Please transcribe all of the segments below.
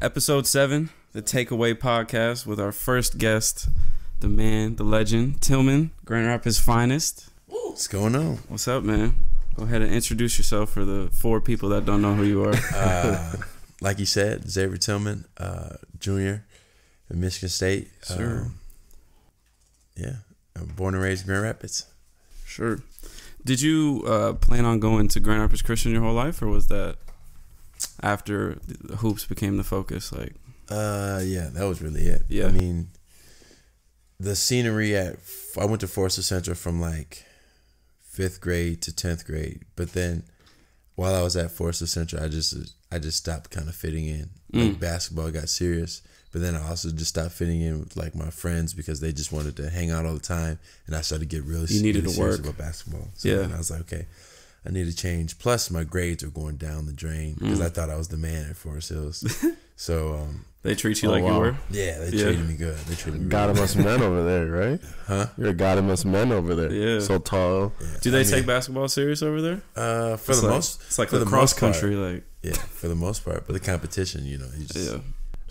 Episode seven, the Takeaway Podcast, with our first guest, the man, the legend, Tillman, Grand Rapids finest. What's going on? What's up, man? Go ahead and introduce yourself for the four people that don't know who you are. Uh, like you said, Xavier Tillman, uh, Junior, at Michigan State. Sure. Um, yeah, I'm born and raised in Grand Rapids. Sure. Did you uh, plan on going to Grand Rapids Christian your whole life, or was that after the hoops became the focus? Like, Uh, yeah, that was really it. Yeah. I mean, the scenery at I went to Forster Central from like fifth grade to tenth grade, but then while I was at Forster Central, I just I just stopped kind of fitting in. Like Mm. basketball got serious, but then I also just stopped fitting in with like my friends because they just wanted to hang out all the time, and I started to get really You needed really to serious work. about basketball. So Yeah. then I was like, okay. I need to change. Plus, my grades are going down the drain because Mm. I thought I was the man at Forest Hills. so, um, they treat you Oh, like you were? yeah, they Yeah. treated me good. They treated me God really amongst men over there, right? Huh? You're a God amongst men over there. Yeah. So tall. Yeah. Do they I take mean, basketball serious over there? Uh, for It's the like- most, It's like for the the cross most part. country, like, yeah, for the most part. But the competition, you know, you just, yeah.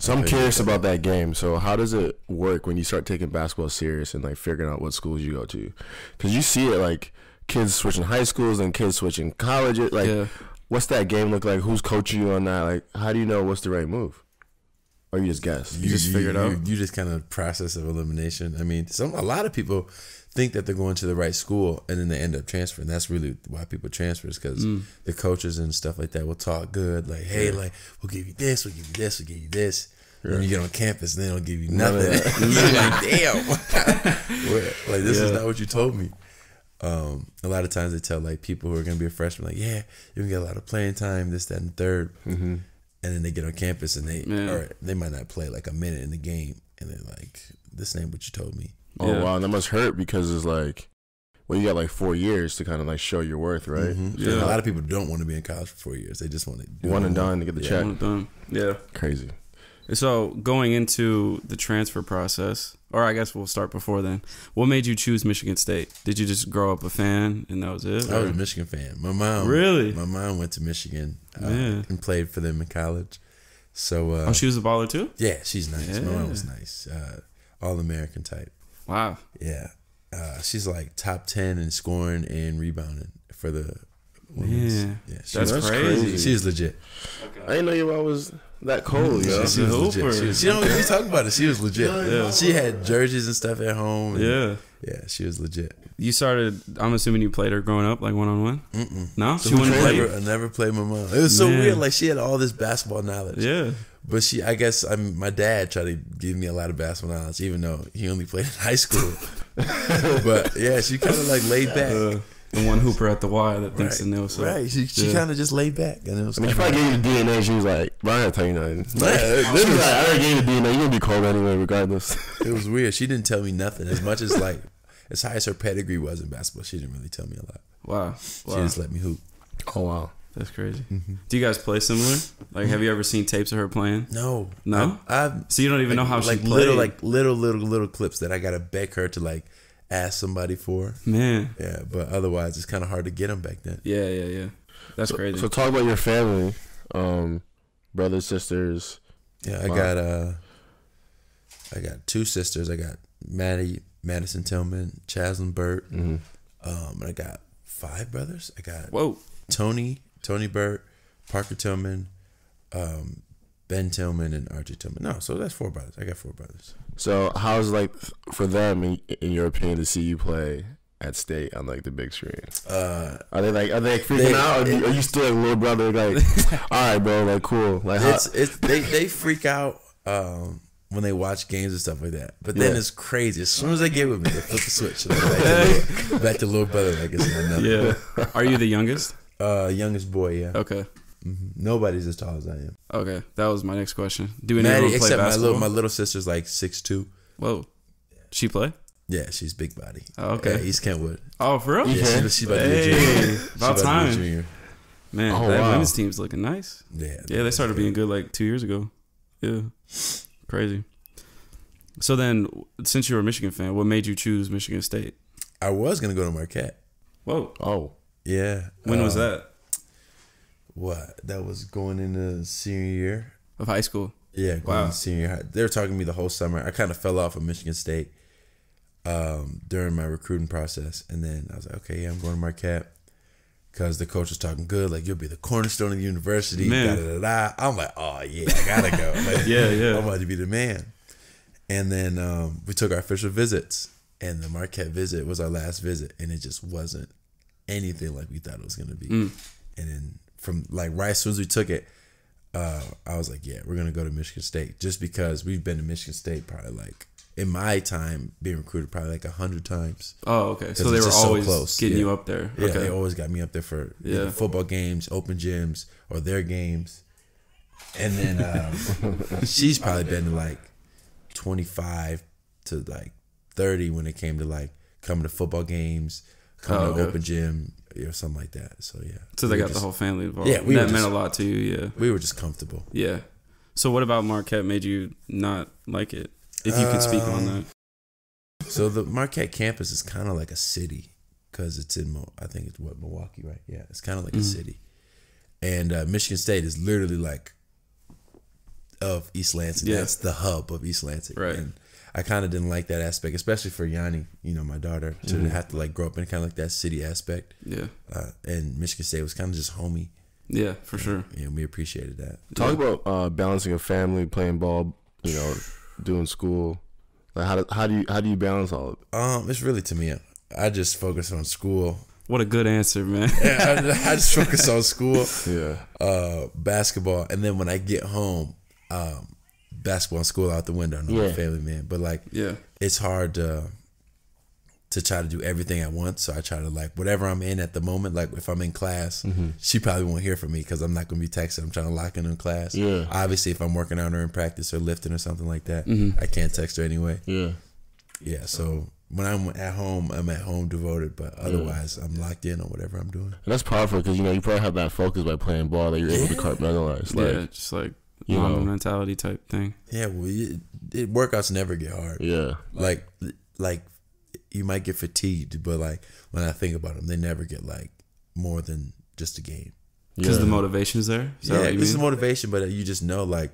So I'm curious about that game. So how does it work when you start taking basketball serious and like figuring out what schools you go to? Because you see it like kids switching high schools and kids switching colleges. Like, yeah. what's that game look like? Who's coaching you on that? Like, how do you know what's the right move? Or you just guess? You just figure you, out? You just kind of process of elimination. I mean, some a lot of people think that they're going to the right school and then they end up transferring. That's really why people transfer is because Mm. the coaches and stuff like that will talk good. Like, hey, like we'll give you this, we'll give you this, we'll give you this. And then you get on campus and they don't give you nothing. You're like, damn. What? like this is not what you told me. Um, a lot of times they tell like people who are gonna be a freshman, like, yeah, you can get a lot of playing time, this, that, and the third Mm-hmm. and then they get on campus and they Yeah. or they might not play like a minute in the game and they're like this ain't what you told me Oh Yeah. wow, that must hurt because it's like, well, you got like four years to kind of like show your worth, right? Mhm. Yeah. a lot of people don't want to be in college for four years they just want to do One it and all. done to get the Yeah. check. One done. Yeah. Crazy. So going into the transfer process, or I guess we'll start before then. What made you choose Michigan State? Did you just grow up a fan and that was it? I was a Michigan fan my mom Really? my mom went to Michigan uh, Yeah. and played for them in college so uh, oh, she was a baller too. yeah she's nice my mom was nice uh, all American type Wow. yeah uh, she's like top 10 in scoring and rebounding for the women's. Yeah. yeah she That's, was, crazy. she was legit I didn't know you I was that cold, yo. Yeah, she was a legit. hooper. She, was, she don't even talk about it. She was legit. Yeah. She had jerseys and stuff at home. and- Yeah. yeah, she was legit. You started. I'm assuming you played her growing up, like one on one. No, So she wouldn't play. never, I never played my mom. It was so Man. weird. Like she had all this basketball knowledge. Yeah. But she, I guess, I'm my dad tried to give me a lot of basketball knowledge, even though he only played in high school. but yeah, she kind of like laid back. Uh, the one hooper at the Y that thinks right, it knows. So. right. She, she Yeah. kind of just laid back, and it was. I mean, she kinda probably gave you the DNA. She was like, "Bro, I gotta tell you nothing." Like, Yeah, she was like, "I already gave you the DNA. You're gonna be cold anyway, regardless." it was weird. She didn't tell me nothing. As much as like, as high as her pedigree was in basketball, she didn't really tell me a lot. Wow. She just let me hoop. oh wow. That's crazy. Mm-hmm. Do you guys play similar? Like, have you ever seen tapes of her playing? No, No? I, I've So you don't even know how like she played. little like little little little clips that I gotta beg her to like ask somebody for. man. Yeah, but otherwise it's kind of hard to get them back then. Yeah, yeah, yeah. That's so, crazy. So talk about your family, um, brothers, sisters. Yeah, I Wow. got uh, I got two sisters. I got Maddie, Madison Tillman, Chaslin Burt. Mm-hmm. Um, and I got five brothers. I got Whoa. Tony, Tony Burt, Parker Tillman, um, Ben Tillman, and Archie Tillman. No, so that's four brothers. I got four brothers. So how's it like for them, in, in your opinion, to see you play at state on like the big screen? Uh, Are they like are they like, freaking They- out? Or are you still like little brother? Like, all right, bro, like cool. Like, how, it's it's they they freak out um, when they watch games and stuff like that. But then Yeah. it's crazy. As soon as they get with me, they flip the switch. Like, back, to little, back to little brother like it's not nothing. Yeah. Are you the youngest? Uh, youngest boy, yeah. Okay. Hmm Nobody's as tall as I am. Okay. That was my next question. Do any of Maddie, them play except my basketball? little my little sister's like six two. Whoa. She play? Yeah, she's big body. Oh, okay. Yeah, East Kentwood. Oh, for real? Yeah, Okay. she's, she's about to be a Hey, junior. She's about to be a time. junior. Man, Oh, that wow. women's team's looking nice. Yeah. Yeah, they started being good like two years ago. Yeah. Crazy. So then, since you're a Michigan fan, what made you choose Michigan State? I was gonna go to Marquette. Whoa. oh, Yeah. When was Uh, that? What? That was going into senior year. Of high school? Yeah, going Wow. senior high. They were talking to me the whole summer. I kind of fell off of Michigan State um, during my recruiting process, and then I was like, okay, yeah, I'm going to Marquette because the coach was talking good. Like you'll be the cornerstone of the university. Man. Da, da, da, da. I'm like, oh yeah, I gotta go. Like, Yeah, yeah. I'm about to be the man. And then um, we took our official visits, and the Marquette visit was our last visit, and it just wasn't anything like we thought it was gonna be. Mm. And then from like right as soon as we took it, uh, I was like, yeah, we're gonna go to Michigan State just because we've been to Michigan State probably like in my time being recruited probably like a hundred times. Oh, okay. So 'Cause they were just so always close, getting yeah. you up there. Yeah, they always got me up there for Yeah. football games, open gyms, or their games. And then um, she's probably been to like twenty five to like thirty when it came to like coming to football games, coming Oh, to open gym, or something like that. So yeah. so they We got were the whole family involved. Yeah, we that were meant a lot to you. Yeah. We were just comfortable. Yeah. So what about Marquette made you not like it? If you could speak on Um, that. So the Marquette campus is kind of like a city because it's in, Mo- I think it's what Milwaukee, right? Yeah, it's kind of like a Mhm. city, and uh, Michigan State is literally like of East Lansing. Yeah. That's the hub of East Lansing, Right. And I kind of didn't like that aspect, especially for Yanni, you know, my daughter, to Mm-hmm. have to like grow up in kind of like that city aspect. Yeah. Uh, and Michigan State was kind of just homey, Yeah, for sure. and we appreciated that. Talk Yeah. about uh, balancing a family, playing ball, you know, doing school. Like how do, how do you how do you balance all of it? Um, it's really to me. I just focus on school. What a good answer, man. I, I just focus on school. Yeah. uh, basketball, and then when I get home, um, basketball and school out the window. I know I'm Yeah. a family man, but like yeah. it's hard to to try to do everything at once. So I try to like whatever I'm in at the moment. Like if I'm in class, Mm-hmm. she probably won't hear from me because I'm not going to be texting. I'm trying to lock in in class. Yeah. Obviously, if I'm working out or in practice or lifting or something like that, Mm-hmm. I can't text her anyway. Yeah. Yeah. So when I'm at home, I'm at home devoted, but otherwise, I'm locked in on whatever I'm doing. And that's powerful because you know you probably have that focus by playing ball that you're able to compartmentalize. Like, yeah, just like you Mamba know. mentality type thing. Yeah. Well, it, it, workouts never get hard. yeah, like like you might get fatigued, but like when I think about them, they never get like more than just a game. Because yeah. the motivation's there. Is that yeah, what you this is motivation, but you just know like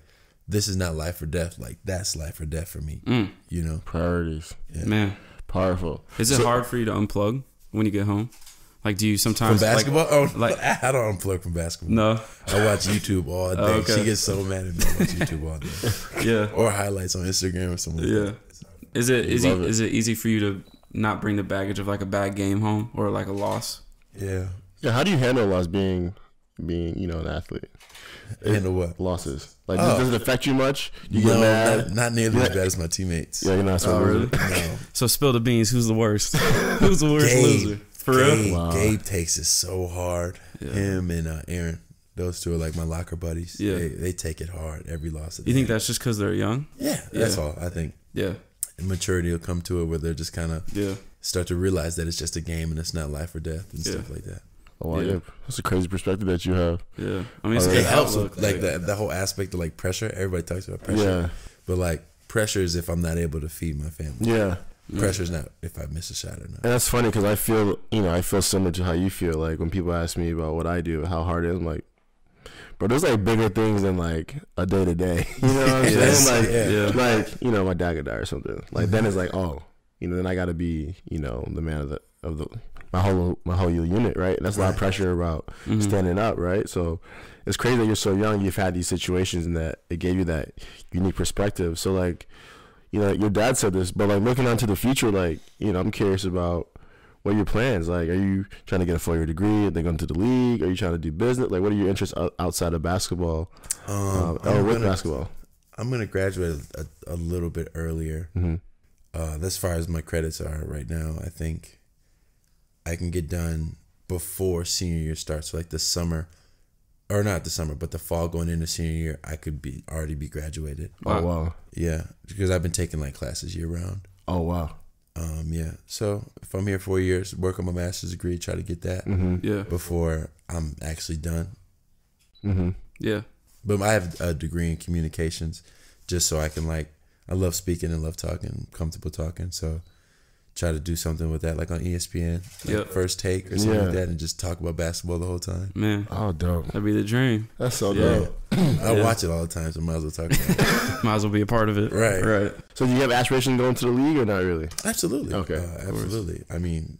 this is not life or death. Like that's life or death for me. Mm, You know, priorities. Yeah. man, Powerful. is it So- hard for you to unplug when you get home? Like, do you from sometimes like- basketball. oh, like- I don't unplug from basketball. no, I watch YouTube all day. Oh, okay. She gets so mad at me. I watch YouTube all day, yeah, or highlights on Instagram or something. yeah. Like that. Is it is it, Love it. is it easy for you to not bring the baggage of like a bad game home or like a loss? Yeah. Yeah. How do you handle loss being being you know an athlete? Handle what? Losses. Like Oh. does it affect you much? You no, get mad. not, not nearly as bad as my teammates. yeah, you're not so Oh, really? No. So spill the beans. Who's the worst? Who's the worst Gabe. loser? For real? Gabe, Wow. Gabe takes it so hard. Yeah. Him and uh, Aaron, those two are like my locker buddies. Yeah. they, they take it hard every loss. that You think have. that's just because they're young? Yeah, that's Yeah. all. I think Yeah, maturity will come to it where they're just kind of yeah, start to realize that it's just a game and it's not life or death and Yeah. stuff like that. Oh, wow, Yeah. yeah. That's a crazy perspective that you have. yeah. I mean, it's Oh, a yeah. It helps outlook. with like the the whole aspect of like pressure. Everybody talks about pressure, Yeah. but like pressure is if I'm not able to feed my family. Yeah. Pressure is not if I miss a shot or not. And that's funny because I feel, you know, I feel similar to how you feel. Like when people ask me about what I do, how hard it is, I'm like, bro, there's like bigger things than like a day to day. You know what I'm Yes, saying? Like, yeah. Yeah. like you know, my dad could die or something. Like then it's like, oh, you know, then I got to be, you know, the man of the of the my whole my whole unit, right? That's a lot of pressure about Mhm. standing up, right? So it's crazy that you're so young. You've had these situations and that it gave you that unique perspective. So like, you know, your dad said this, but like looking onto the future, like you know, I'm curious about what are your plans. Like, are you trying to get a four year degree? Are they going to the league? Are you trying to do business? Like, what are your interests outside of basketball? Um, Uh, or with gonna- basketball? I'm gonna graduate a, a little bit earlier. hmm Uh, as far as my credits are right now, I think I can get done before senior year starts. So like the summer, or not the summer, but the fall going into senior year, I could be already be graduated. Oh wow! Yeah, because I've been taking like classes year round. Oh wow! Um, yeah. So if I'm here four years, work on my master's degree, try to get that hmm Yeah, before I'm actually done. Mm-hmm. yeah, But I have a degree in communications, just so I can like. I love speaking and love talking, comfortable talking. So, try to do something with that, like on E ESPN, like Yep. first take or something Yeah. like that, and just talk about basketball the whole time. Man, Oh, dope. that'd be the dream. That's so Yeah. dope. I Yeah. watch it all the time, so might as well talk about it. Might as well be a part of it. Right. Right. So do you have aspirations going to the league or not really? Absolutely. Okay, Uh, absolutely. I mean,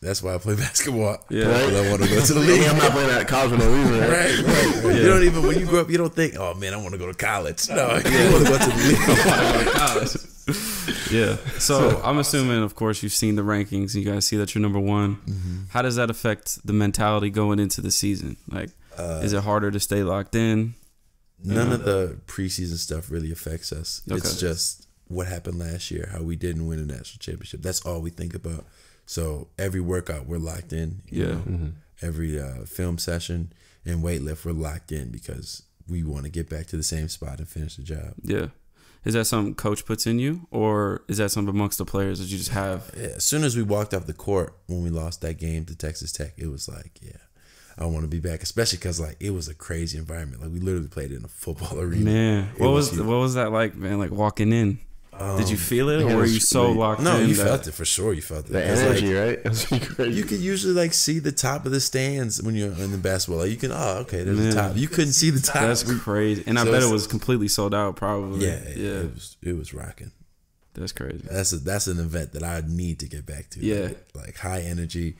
that's why I play basketball. Yeah. Because I want to go to the league. I'm not playing at college for no reason, right? Right, right, right. You don't even when you grow up, you don't think, "Oh man, I want to go to college." No, you want to go to the league. Yeah. So I'm assuming, of course, you've seen the rankings. You guys see that you're number one. Mm-hmm. How does that affect the mentality going into the season? Like, Uh, is it harder to stay locked in? None of the preseason stuff really affects us. It's just what happened last year, how we didn't win a national championship. That's all we think about. So every workout, we're locked in. you Yeah. know. Every uh, film session and weightlift, we're locked in because we want to get back to the same spot and finish the job. Yeah. Is that something coach puts in you, or is that something amongst the players that you just have? Yeah, as soon as we walked off the court when we lost that game to Texas Tech, it was like, yeah, I want to be back, especially because like it was a crazy environment. Like we literally played in a football arena. Man, It what was was what was that like, man? Like walking in, did you feel it, or were you so great. locked No, in? No, you felt it for sure. You felt it. The 'Cause, like, energy, right? You could usually like see the top of the stands when you're in the basketball. Like you can, oh, okay, there's Man. the top. You couldn't see the top. That's crazy, and I bet it was completely sold out. Probably. yeah, yeah, It was it was rocking. that's crazy. That's a, that's an event that I need to get back to. Yeah. like, like high energy.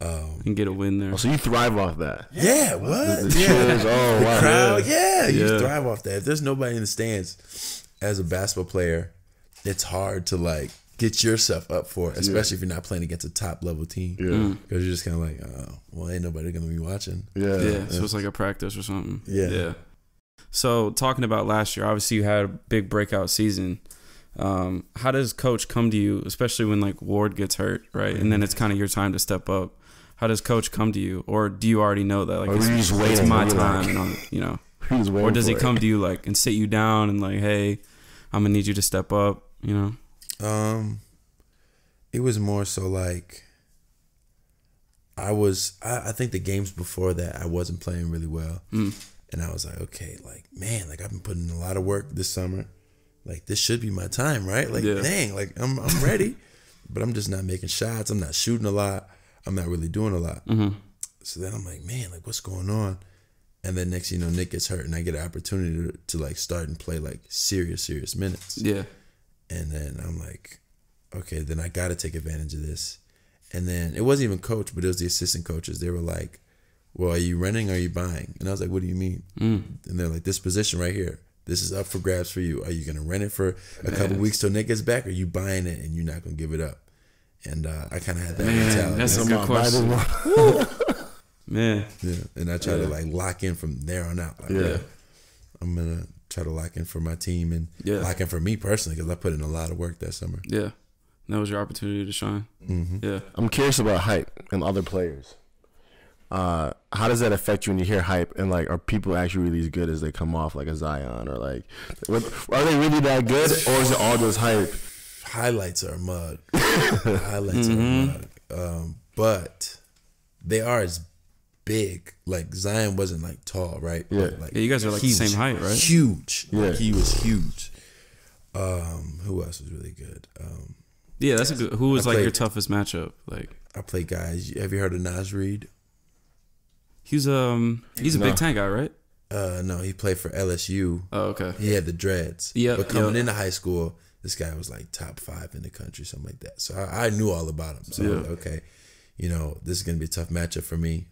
Um, And get a win there. Oh, so you thrive off that. yeah, what? The yeah. cheers, oh the wow. crowd, yeah, you Yeah. thrive off that. If there's nobody in the stands, as a basketball player, it's hard to like get yourself up for it, especially if you're not playing against a top level team. Yeah. because you're just kind of like, oh, well, ain't nobody gonna be watching. Yeah. yeah, so it's like a practice or something. Yeah. yeah. So talking about last year, obviously you had a big breakout season. Um, how does coach come to you, especially when like Ward gets hurt, right? And then it's kind of your time to step up. How does coach come to you, or do you already know that like Or it's, you just it's waiting, my time, like- and you know? He was Or does he come it. to you like and sit you down and like, hey, I'm gonna need you to step up, you know? Um, it was more so like I was. I, I think the games before that I wasn't playing really well, Mm. and I was like, okay, like man, like I've been putting a lot of work this summer. Like this should be my time, right? Like Yeah. dang, like I'm I'm ready, but I'm just not making shots. I'm not shooting a lot. I'm not really doing a lot. Mm-hmm. So then I'm like, man, like what's going on? And then next, you know, Nick gets hurt, and I get an opportunity to, to like start and play like serious, serious minutes. Yeah. And then I'm like, okay, then I got to take advantage of this. And then it wasn't even coach, but it was the assistant coaches. They were like, well, are you renting or are you buying? And I was like, what do you mean? Mm. And they're like, this position right here, this is up for grabs for you. Are you going to rent it for a couple Man. weeks till Nick gets back? Or are you buying it and you're not going to give it up? And uh, I kind of had that Man, mentality. that's a good on, question. Man. yeah. And I try to like lock in from there on out. Like, Yeah. I'm going to try to lock in for my team and Yeah. lock in for me personally because I put in a lot of work that summer. Yeah. That was your opportunity to shine. hmm Yeah. I'm curious about hype and other players. Uh, how does that affect you when you hear hype and like are people actually really as good as they come off like a Zion or like are they really that good or is it all just hype? highlights are a mug. highlights are a mug. Um, but they are as big. Like Zion wasn't like tall, right? Yeah. But, like Yeah, you guys are, like, the same was height, right? Huge. Yeah. Like, he was huge. Um, who else was really good? Um, Yeah, that's a good. Who was I like your toughest matchup? Like I play guys. Have you heard of Naz Reid? he's um he's a No. Big Ten guy, right? Uh, no, he played for LSU. Oh, okay. He had the dreads. Yeah. But coming yep. into high school, this guy was like top five in the country, something like that. So I, I knew all about him. So I was Yeah. like, okay, you know, this is gonna be a tough matchup for me.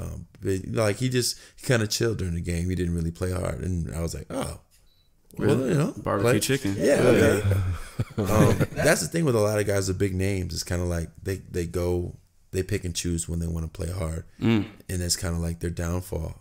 Um, but like he just kind of chilled during the game. He didn't really play hard, and I was like, oh, well, Really? you know, Barbecue like, chicken. Yeah, okay. um, that's the thing with a lot of guys with big names. It's kind of like they they go they pick and choose when they want to play hard, Mm. and it's kind of like their downfall.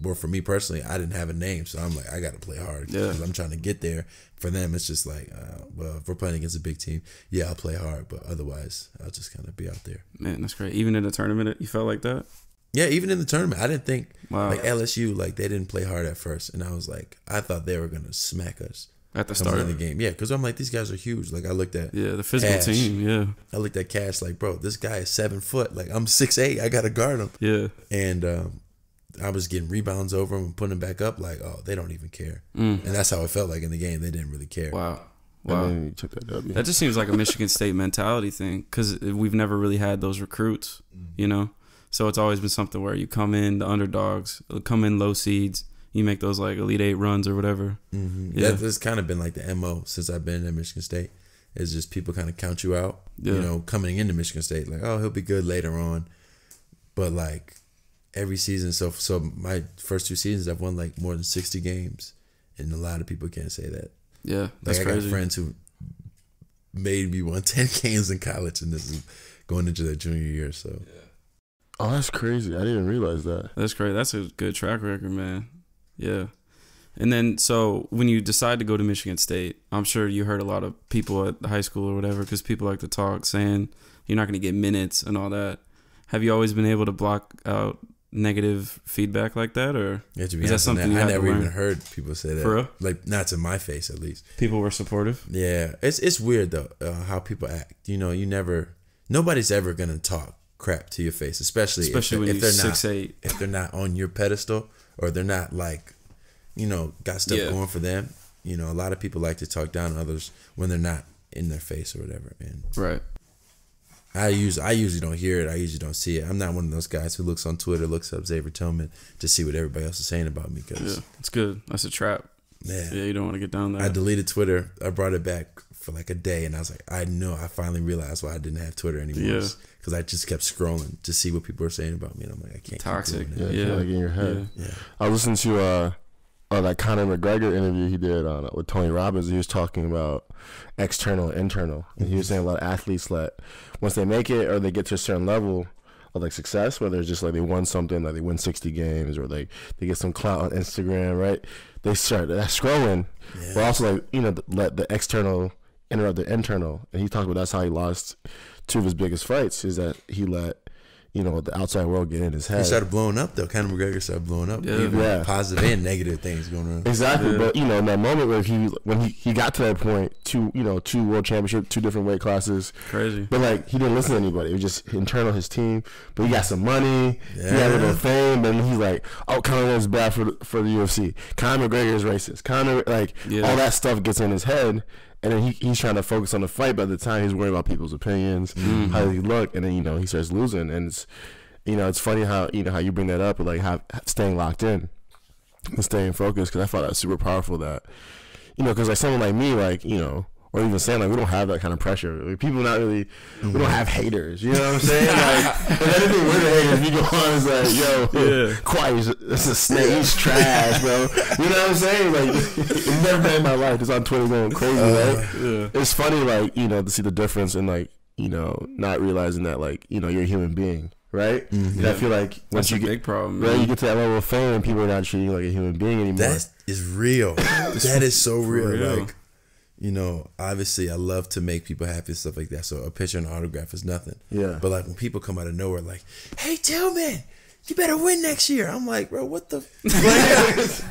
Well, for me personally, I didn't have a name, so I'm like, I got to play hard Yeah. because I'm trying to get there. For them, it's just like, uh, well, if we're playing against a big team, yeah, I'll play hard, but otherwise, I'll just kind of be out there. Man, that's great. Even in the tournament, you felt like that. Yeah, even in the tournament, I didn't think Wow. like LSU, like they didn't play hard at first, and I was like, I thought they were gonna smack us At the start. of the game. Yeah, because I'm like, these guys are huge. Like I looked at, Yeah, the physical Ash. team. Yeah, I looked at Cash, like, bro, this guy is seven foot. Like I'm six eight. I gotta guard him. yeah. and um, I was getting rebounds over them and putting them back up. Like, oh, they don't even care. Mm. And that's how it felt like in the game. They didn't really care. Wow. Wow. and then you took that W. That just seems like a Michigan State mentality thing because we've never really had those recruits, you know. So it's always been something where you come in the underdogs, come in low seeds, you make those like elite eight runs or whatever. hmm Yeah. That, that's kind of been like the mo since I've been at Michigan State. Is just people kind of count you out. Yeah. You know, coming into Michigan State, like, oh, he'll be good later on, but like every season. So so my first two seasons, I've won like more than sixty games, and a lot of people can't say that. Yeah, that's Like I crazy. got friends who made me won ten games in college, and this is going into their junior year. So oh, that's crazy. I didn't realize that. That's great. That's a good track record, man. Yeah. And then, so when you decide to go to Michigan State, I'm sure you heard a lot of people at the high school or whatever, because people like to talk, saying you're not going to get minutes and all that. Have you always been able to block out negative feedback like that, or yeah, to be Is that honest, on something you I had to never even heard people say that. For real? Like not to my face, at least. people were supportive? Yeah, it's it's weird though uh, how people act. You know, you never. Nobody's ever gonna talk crap to your face, especially Especially if, if they're six not eight. if they're not on your pedestal or they're not like, you know, got stuff Yeah. going for them. You know, a lot of people like to talk down others when they're not in their face or whatever. And Right. I use I usually don't hear it. I usually don't see it. I'm not one of those guys who looks on Twitter, looks up Xavier Tillman to see what everybody else is saying about me. Because Yeah. It's good. That's a trap. man, Yeah, you don't want to get down there. I deleted Twitter. I brought it back for like a day, and I was like, I know. I finally realized why I didn't have Twitter anymore. Yeah. Because I just kept scrolling to see what people were saying about me, and I'm like, I can't. Toxic. Keep doing Yeah, that. Yeah. like in your head. Yeah. Yeah. I was listening to uh, uh that Conor McGregor interview he did on uh, with Tony Robbins. He was talking about external, and internal, and he was saying a lot of athletes let once they make it or they get to a certain level of like success, whether it's just like they won something, like they win sixty games, or like they get some clout on Instagram, right? They start that scrolling, Yeah. but also like you know let the external interrupt the internal, and he talked about that's how he lost two of his biggest fights is that he let you know the outside world get in his head. He started blowing up though. Conor McGregor started blowing up. Yeah. Even Yeah. positive and negative things going on. Exactly, Yeah. but you know, in that moment where he when he, he got to that point, two you know, two world championship, two different weight classes, Crazy. but like he didn't listen to anybody. It was just internal his team. But he got some money, he had a little fame, and he's like, oh, Conor is bad for the, for the UFC. Conor McGregor is racist. Conor like Yeah. all that stuff gets in his head. And then he, he's trying to focus on the fight. By the time he's worried about people's opinions, Mm-hmm. how he look, and then you know he starts losing. And it's, you know, it's funny how you know how you bring that up, like how staying locked in and staying focused because I thought that was super powerful. That you know, because like someone like me, like you know, or even saying like we don't have that kind of pressure. Like, people not really, we don't mm-hmm. have haters. You know what I'm saying? Like if anything, we're the haters. You go on, it's like yo, Yeah. quiet. It's a snake. He's trash, bro. You know what I'm saying? Like it's never been in my life. Just on Twitter going crazy, uh, right? Yeah. It's funny, like you know, to see the difference in like you know not realizing that like you know you're a human being, right? Mm-hmm. And I feel like once That's you get big problem. Right, you get to that level of fame, and people are not treating you like a human being anymore. That is real. that is so real. real. Like, you know, obviously, I love to make people happy and stuff like that. So a picture and autograph is nothing. Yeah. But like when people come out of nowhere, like, "Hey, Tillman, you better win next year." I'm like, bro, what the?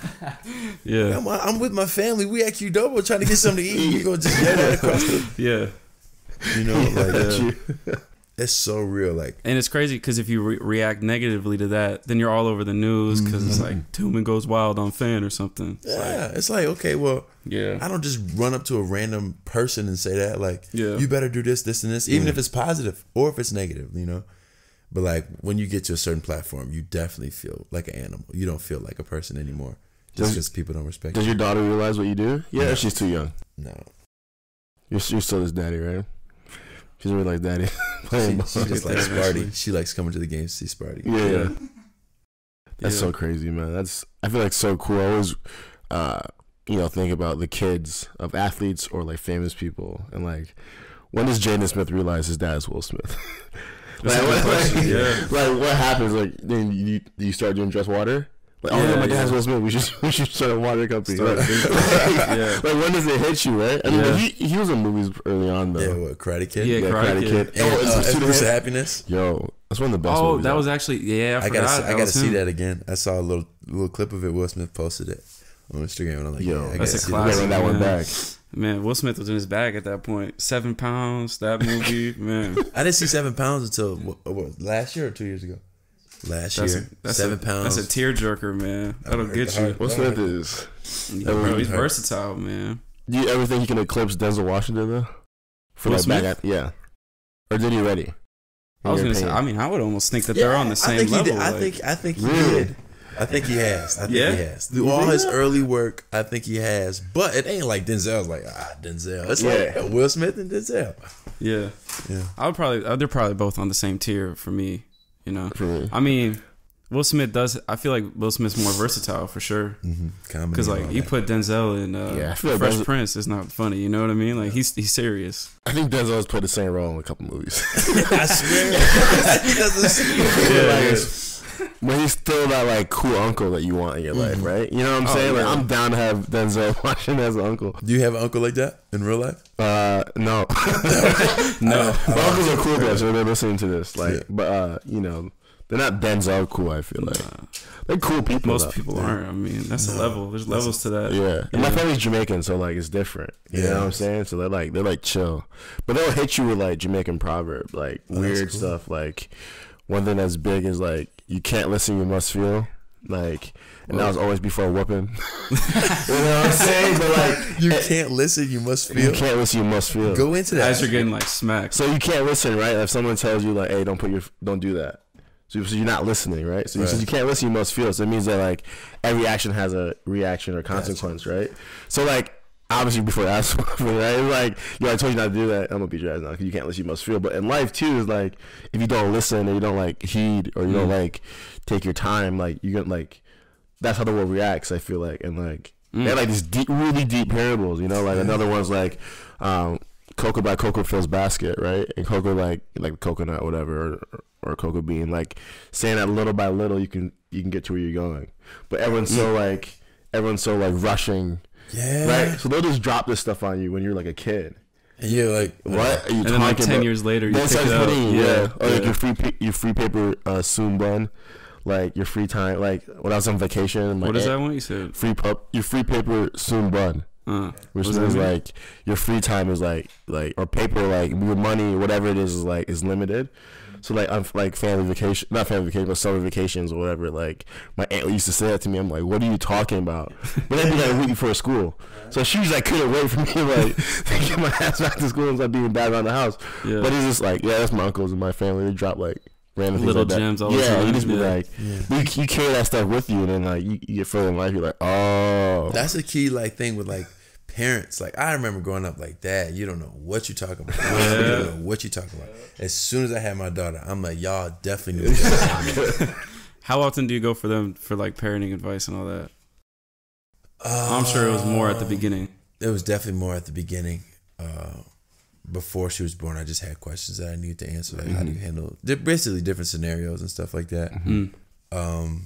Yeah. I'm, I'm with my family. We at Qdoba trying to get something to eat. You gonna just yell that across the? Yeah. You know, like That's you. It's so real. Like, And it's crazy because if you re- react negatively to that, then you're all over the news because it's like mm-hmm. Tillman goes wild on fan or something. It's like, yeah, it's like okay, well, yeah. I don't just run up to a random person and say that like, Yeah. you better do this, this, and this, even if mm. it's positive or if it's negative, you know. But like when you get to a certain platform, you definitely feel like an animal. You don't feel like a person anymore, just because people don't respect Does you. your daughter realize what you do? Yeah, No. she's too young. No, You're, you're still his daddy, right? She's really like daddy. she, Playing she ball. just Get likes. Sparty. She likes coming to the games to see Sparty. yeah, yeah. That's Yeah. so crazy, man. That's I feel like so cool. I always, uh, you know, think about the kids of athletes or like famous people, and like, when does Jaden Smith realize his dad is Will Smith? Like, what, like, yeah. like what happens? Like then you you start doing dress water. Like, oh Yeah, yeah, my yeah. dad's Will Smith. We should we should start a water company. Start a Like, Yeah. like, when does it hit you, right? I mean, Yeah. he he was in movies early on though. Yeah, what Karate Kid? Yeah, Yeah, Karate Karate Kid. Kid. And, Oh, uh, it's Pursuit of Pursuit of Ha- Happiness. Yo, that's one of the best. Oh, movies that out. was actually yeah. I, I gotta, I gotta see him. that again. I saw a little little clip of it. Will Smith posted it on Instagram, and I'm like, Yo, yeah, I That's a see We classic. run that one back. Man, Will Smith was in his bag at that point. Seven pounds. That movie, man. I didn't see seven pounds until what, what, last year or two years ago. Last That's a, year, that's seven a, pounds. That's a tearjerker, man. That'll hurt get you. heart. Will Smith is Yeah, bro, he's versatile, man. Do you ever think he can eclipse Denzel Washington though? For Will like back Smith? at yeah, or did he already? I was gonna your say. I mean, I would almost think that they're on the I same think he level. did. I think I think he Really? did. I think he has. I think Yeah? he has. You Through all his early work, I think he has. But it ain't like Denzel's like ah Denzel. It's Yeah. like Will Smith and Denzel. yeah, Yeah. I would probably. uh, They're probably both on the same tier for me. You know. For. I mean, Will Smith does. I feel like Will Smith's more versatile for sure. Mm-hmm. Because like you put Denzel in uh, Yeah, I like Fresh Denzel- Prince, it's not funny. You know what I mean? Like he's he's serious. I think Denzel has played the same role in a couple movies. I swear he doesn't. Like, it's- when he's still that like cool uncle that you want in your life, right? You know what I'm Oh, saying? Like. I'm down to have Denzel Washington as an uncle. Do you have an uncle like that in real life? Uh, no, No, my uncles are cool guys, so they're listening to this. Like, Yeah. but uh, you know, they're not Denzel cool. I feel like they're cool people. most though. people aren't. I mean, that's a level. There's levels to that. Yeah. And my family's Jamaican, so like it's different. You know what I'm saying? So they're like they're like chill. But they'll hit you with like Jamaican proverb, like Oh, weird cool. stuff. Like one thing that's big is like you can't listen, you must feel. Like and that was oh. always before whooping. you know what I'm saying? But like You eh, can't listen. You must feel. you feel. can't listen, you must feel. Go into that. As you're getting like smacked. So you can't listen, right? If someone tells you like, "Hey, don't put your, don't do that," so, so you're not listening, right? So Right. since you can't listen, you must feel. So it means that like every action has a reaction or consequence, right? So like obviously before that, right? It's like yo, I told you not to do that. I'm gonna beat your ass now because you can't listen, you must feel. But in life too is like if you don't listen or you don't like heed or you don't Mm. like take your time, like you're gonna like that's how the world reacts. I feel like and like Mm. they have like these deep, really deep parables. You know, like another one's like. um Cocoa by Cocoa Phil's basket, right? And Cocoa like like coconut, whatever, or, or cocoa bean, like saying that little by little you can you can get to where you're going. But everyone's so like everyone's so like rushing, yeah. right? So they'll just drop this stuff on you when you're like a kid. And you're like, What are you and then like ten about? years later, you pick it up. putting- yeah, or like yeah. your free pa- your free paper uh, soon bun, like your free time, like when I was on vacation. My What is that one you said? Free pup, your free paper soon bun. Uh, Which means like your free time is like like or paper like your money whatever it is is like is limited. So like I'm like family vacation, not family vacation, but summer vacations or whatever. Like my aunt used to say that to me. I'm like, what are you talking about? But that'd be like a week before school. So she was like, couldn't wait for me to like to get my ass back to school and start being bad around the house. Yeah. But he's just like, yeah, that's my uncles and my family. They drop like random things Little like that. gems all the yeah, time. you just be Yeah. like, you, you carry that stuff with you, and then like you, you get further in life, you're like, oh, That's a key like thing with like parents. Like I remember growing up like, Dad, you don't know what you're talking about. You don't know what you're talking about. As soon as I had my daughter, I'm like, y'all definitely knew. How often do you go for them for like parenting advice and all that? uh, I'm sure it was more at the beginning. It was definitely more at the beginning. Uh, before she was born, I just had questions that I needed to answer. Like, how do you handle basically different scenarios and stuff like that. Mm. Um,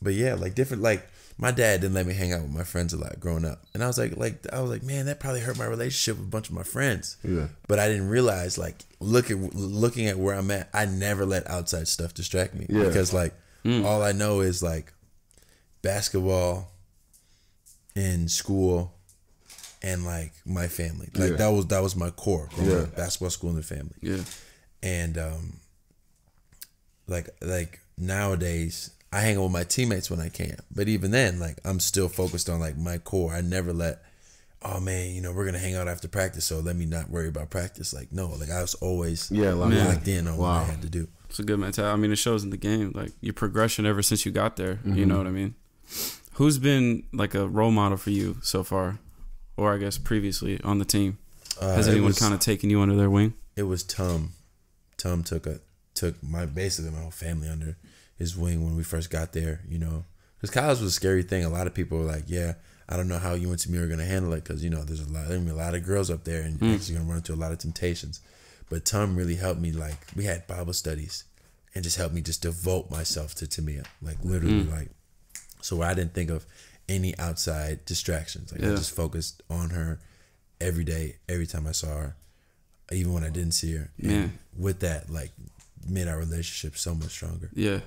but yeah, like different. Like my dad didn't let me hang out with my friends a lot growing up, and I was like, like I was like, man, that probably hurt my relationship with a bunch of my friends. yeah, But I didn't realize, like, look at looking at where I'm at. I never let outside stuff distract me Yeah. because, like, Mm. all I know is like basketball in school and like my family. Like Yeah. that was that was my core. growing Yeah. up, basketball, school, and the family. Yeah. And um, like like nowadays, I hang out with my teammates when I can. But even then, like I'm still focused on like my core. I never let. Oh man, you know we're gonna hang out after practice, so let me not worry about practice. Like no, like I was always yeah, like, Man. locked in on what I had to do. It's a good mentality. I mean, it shows in the game, like your progression ever since you got there. You Mm-hmm. know what I mean? Who's been like a role model for you so far, or I guess previously on the team? Uh, Has anyone kind of taken you under their wing? it was Tum. Tum took a took my basically my whole family under his wing when we first got there. You know, because college was a scary thing. A lot of people were like, "Yeah, I don't know how you and Tamia are gonna handle it because you know there's a lot there's gonna be a lot of girls up there and you're actually gonna run into a lot of temptations." But Tum really helped me. Like we had Bible studies, and just helped me just devote myself to Tamia. Like literally, hmm. like so where I didn't think of any outside distractions. Like I just focused on her every day, every time I saw her, even when I didn't see her. And Yeah. with that, like made our relationship so much stronger. Yeah.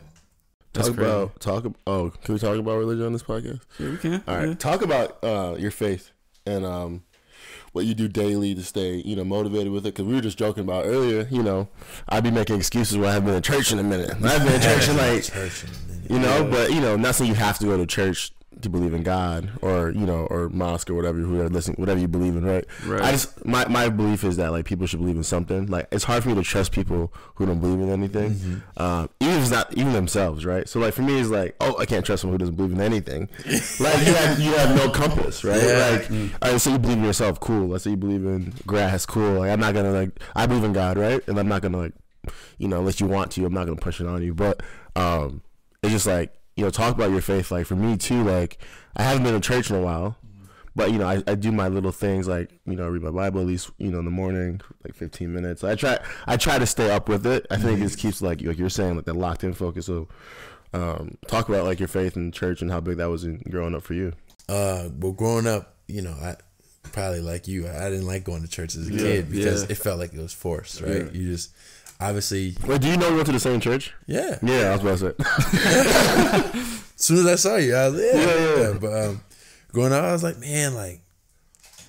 That's talk crazy. about talk. Oh, can we talk about religion on this podcast? Yeah, we can. All right, Yeah. talk about uh, your faith and um, what you do daily to stay, you know, motivated with it. Because we were just joking about earlier. You know, I'd be making excuses where I haven't been in church in a minute. I've been in church in like, Church and then- you know, but you know, not saying you have to go to church to believe in God or you know or mosque or whatever who are listening whatever you believe in, right? Right. I just my my belief is that like people should believe in something. Like it's hard for me to trust people who don't believe in anything, Mm-hmm. um, even if it's not even themselves, right? So like for me, it's like oh I can't trust someone who doesn't believe in anything. like you have you have no compass, right? Yeah. Like all right, so you believe in yourself, cool. Let's say you believe in grass, cool. Like I'm not gonna like I believe in God, right? And I'm not gonna like you know unless you want to, I'm not gonna push it on you. But um, it's just like you know talk about your faith. Like for me too, like I haven't been to church in a while. But you know, I, I do my little things like you know I read my Bible at least you know in the morning like 15 minutes. I try I try to stay up with it. I think it just keeps like like you're saying like that locked in focus. So um, talk about like your faith in church and how big that was in growing up for you. Uh, well, growing up, you know, I probably like you, I didn't like going to church as a kid because yeah. it felt like it was forced, right? You just obviously, Wait, do you know we went to the same church? yeah. Yeah, I was about to say. As soon as I saw you, I was yeah, Yeah, yeah. But um, growing up, I was like, man, like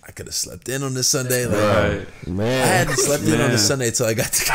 I could have slept in on this Sunday. Like Right. Man, I hadn't slept in on Man. this Sunday until I got to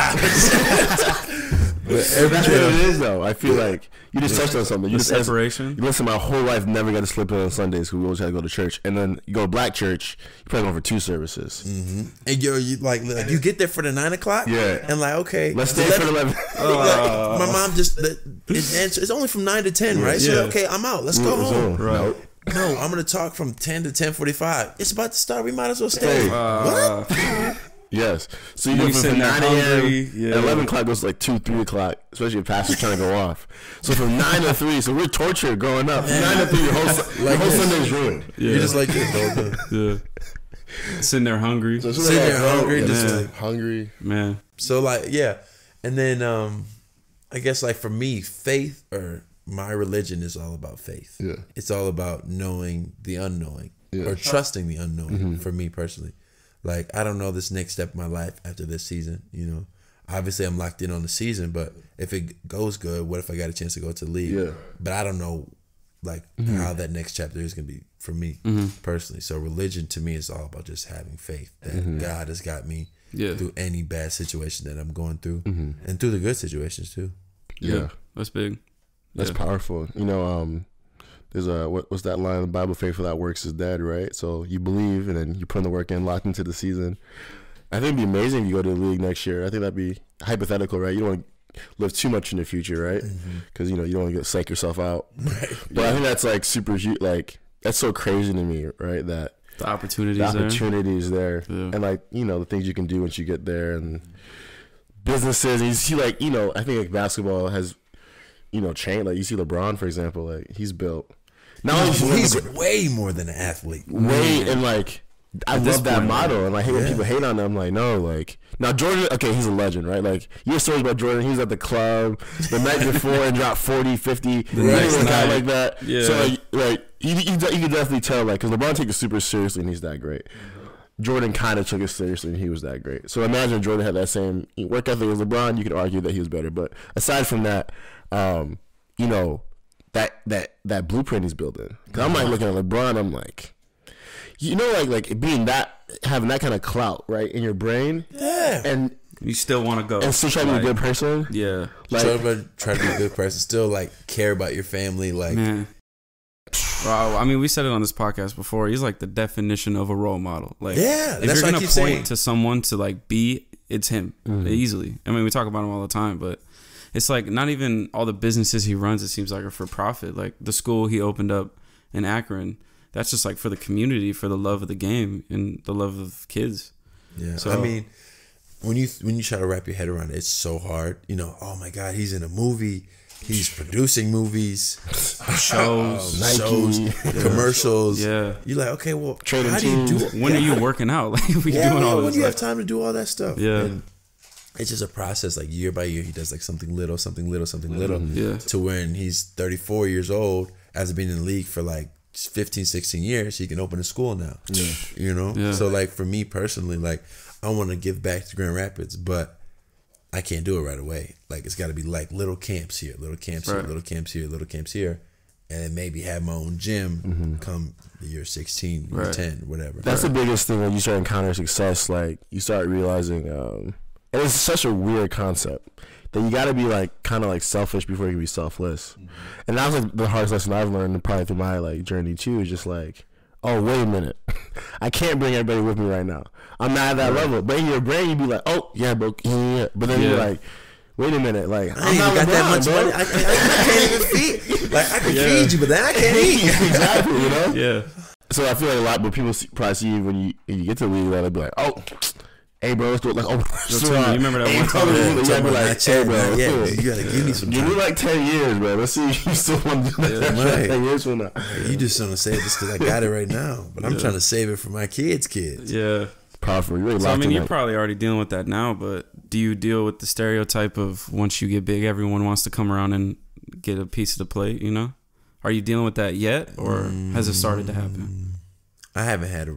college. but every That's what it is, though. I feel like you just touched on something. You The just answered- separation. You listen, my whole life never got to slip in on Sundays because we always had to go to church. And then you go to black church, you probably going for two services. Mm-hmm. and you're you, like, like you get there for the nine o'clock, Yeah. and like okay, Let's stay let- for the 11. like, my mom just it, it's, it's only from nine to ten, right? So Yeah. okay, I'm out. Let's go It's home. on. Right. No, I'm gonna talk from ten to ten forty five. It's about to start. We might as well stay. Hey. Uh, Yes. So you You go from sitting 9 a.m. yeah. 11 o'clock goes to like 2, 3 o'clock, especially if pastor's trying to go off. So from 9 to 3, so we're tortured growing up. 9 to 3, your whole, your Like whole. Sunday's ruined. yeah. You're just like this. yeah. Sitting there hungry. So Sitting there hungry, yeah, just man. like- hungry. Man. So like yeah, and then um, I guess like for me, faith or my religion is all about faith. Yeah. it's all about knowing the unknowing Yeah. Or trusting the unknown. For me personally, like I don't know this next step of my life after this season. You know, obviously I'm locked in on the season, but if it goes good, what if I got a chance to go to the league? Yeah. Mm-hmm. but I don't know like how that next chapter is gonna be for me personally. So religion to me is all about just having faith that Mm-hmm. God has got me Yeah. through any bad situation that I'm going through, Mm-hmm. and through the good situations too. Yeah. That's big. That's Yeah. powerful. You know, um, there's a what, what's that line in the Bible? Faith without works is dead, right? So you believe, and then you put in the work in, locked into the season. I think it'd be amazing if you go to the league next year. I think that'd be hypothetical, right? You don't want to live too much in the future, right? Mm-hmm. Because you know you don't want to psych yourself out. But I think that's like super, hu- like that's so crazy to me, right? That The opportunities the there. opportunity is there, Yeah. and like you know the things you can do once you get there, and businesses. And you see, like you know, I think like basketball has, you know, changed. Like you see LeBron, for example, like he's built. Now he's, He's way more than an athlete. way and like I this love that point, model, and I hate when Yeah. people hate on him. Like no, like now Jordan. Okay, he's a legend, right? Like you hear stories about Jordan. He was at the club the night before and dropped 40, 50. The next a guy like that. Yeah. So like, like you, you, you can definitely tell, like, because LeBron takes it super seriously and he's that great. Jordan kind of took it seriously and he was that great. So imagine Jordan had that same work ethic as LeBron. You could argue that he was better, but aside from that, um, you know, that that that blueprint he's building. Because I'm like looking at LeBron, I'm like, you know, like like being that having that kind of clout right in your brain, Yeah. and You still want to go. and still trying to be a good person. Yeah. Like, try, to, try to be a good person. Still like care about your family. Like Man. Wow, I mean, we said it on this podcast before. He's like the definition of a role model. Like, Yeah, if that's you're gonna point saying. to someone to like be, it's him Mm-hmm. easily. I mean, we talk about him all the time, but it's like not even all the businesses he runs. It seems like are for profit. Like the school he opened up in Akron, that's just like for the community, for the love of the game and the love of kids. Yeah, So- I mean, when you when you try to wrap your head around it, it's so hard. You know, oh my God, he's in a movie, he's producing movies, Shows. um, shows, commercials. Yeah. you're like, okay, well, Training how do you do? teams. When are you working out? Like we Yeah, doing yeah, all when this. do you like- have time to do all that stuff? Yeah. And it's just a process. Like year by year, he does like something little, something little, something little. Mm-hmm. Yeah. To when he's 34 years old, after being in the league for like 15, 16 years, he can open a school now. Yeah. You know? Yeah. So like for me personally, like I want to give back to Grand Rapids, but I can't do it right away. Like it's got to be like little camps here, little camps here, little camps here, little camps here, and then maybe have my own gym come the year 16, year Right. 10, whatever. That's the biggest thing when you start encountering success. Like you start realizing, um, and it's such a weird concept that you got to be like kind of like selfish before you can be selfless. Mm-hmm. And that was like the hardest lesson I've learned probably through my like journey too. Is just like, oh wait a minute, I can't bring everybody with me right now. I'm not at that level. But in your brain, you'd be like, oh yeah, bro, yeah. But then Yeah. you're like, wait a minute, like I ain't even got that much bro. money. I, can't- I can't even feed. Like I can Yeah. feed you, but then I can't eat. exactly, you know. Yeah. So I feel like a lot but people see, probably see you when you when you get to the league, they'll be like, oh. Hey bro, let's do it like oh. let's do Timmy, it. you remember that Hey, one bro, time? you Yeah, gotta talking be about like, hey bro, not yet. yeah. You gotta give me some Give me like ten years, bro. Let's see if you still want to do that right. ten years from now. You just want to save it just because I got it right now, but I'm trying to save it for my kids' kids. Yeah. Powerful. You really So I mean, you're probably already dealing with that now, but do you deal with the stereotype of once you get big, everyone wants to come around and get a piece of the plate? You know, are you dealing with that yet, or has it started to happen? Mm, I haven't had a,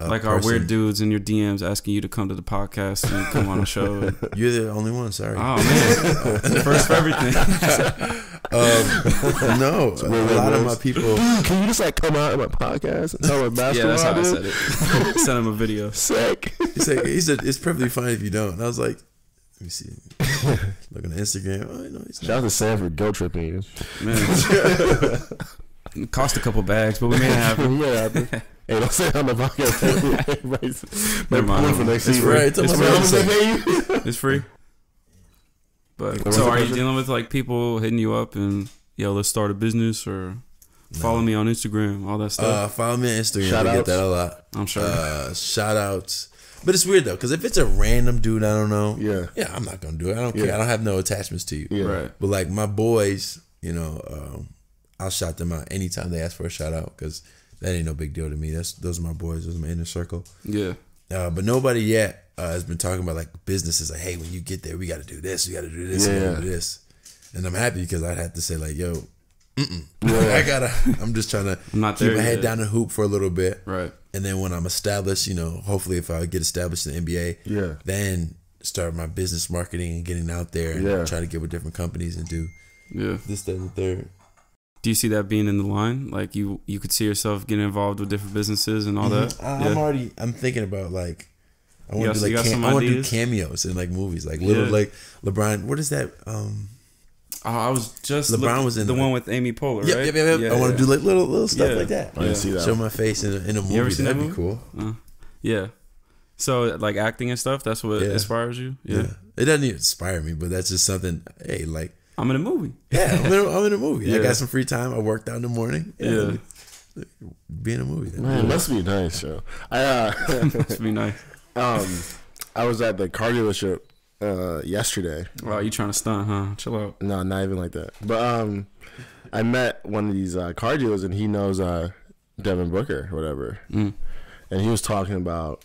a like our person- weird dudes in your DMs asking you to come to the podcast and come on the show. You're the only one. Sorry. oh man, first for everything. Um, no, a lot of my people. Can you just like come out of my podcast and talk about yeah, that's how I said it. Send him a video. Sick. He said, he said it's perfectly fine if you don't. And I was like, let me see. Look on Instagram. Oh, no, he's Shout not. out to Sam for guilt tripping. Man, it cost a couple bags, but we made it happen. yeah. I think- Hey, don't say it on the podcast. Everybody's- Never mind. For next That's season. right. Tell It's my real. to say- It's free. But so, the are you dealing with like people hitting you up and yo, let's start a business or follow me on Instagram, all that Uh, stuff? follow me on Instagram. Shout I get that a lot. I'm sure. Uh, shout outs. But it's weird though, because if it's a random dude I don't know, Yeah. yeah, I'm not gonna do it. I don't care. I don't have no attachments to you. Yeah. right. But like my boys, you know, um, I'll shout them out anytime they ask for a shout out because that ain't no big deal to me. That's those are my boys. Those are my inner circle. Yeah. Uh, but nobody yet uh, has been talking about like businesses. Like, hey, when you get there, we got to do this. We got to do this. Yeah. do this. And I'm happy because I'd have to say like, yo. Yeah. I gotta. I'm just trying to I'm not keep my head yet. down and hoop for a little bit. Right. And then when I'm established, you know, hopefully if I get established in the NBA, Yeah. then start my business marketing and getting out there and Yeah. try to get with different companies and do Yeah. this, that, and the third. Do you see that being in the line? Like you, you could see yourself getting involved with different businesses and all that. Mhm. I, yeah. I'm already. I'm thinking about like. I want to do like cam- I want to do cameos in like movies, like little Yeah. like LeBron. What is that? Um, Oh, I was just LeBron look- was in the the- one with Amy Poehler, yep, right? yep, yep, yep. I want to do like little little stuff Yeah. like that. I didn't see that. Show my face in a, in a movie. You ever seen that That'd be movie? cool. Uh, yeah. So like acting and stuff, that's what Yeah. inspires you. Yeah. Yeah. it doesn't even inspire me, but that's just something. Hey, like I'm in a movie. yeah, I'm in a, I'm in a movie. I got some free time. I worked out in the morning. Yeah. be in a movie. Then. Man, it must be nice, yo. I uh, It's be nice. um, I was at the car dealership uh yesterday. Wow, you trying to stunt, huh? Chill out. No, not even like that. But um, I met one of these uh, car dealers, and he knows uh Devin Booker, or whatever. Mm. And he was talking about,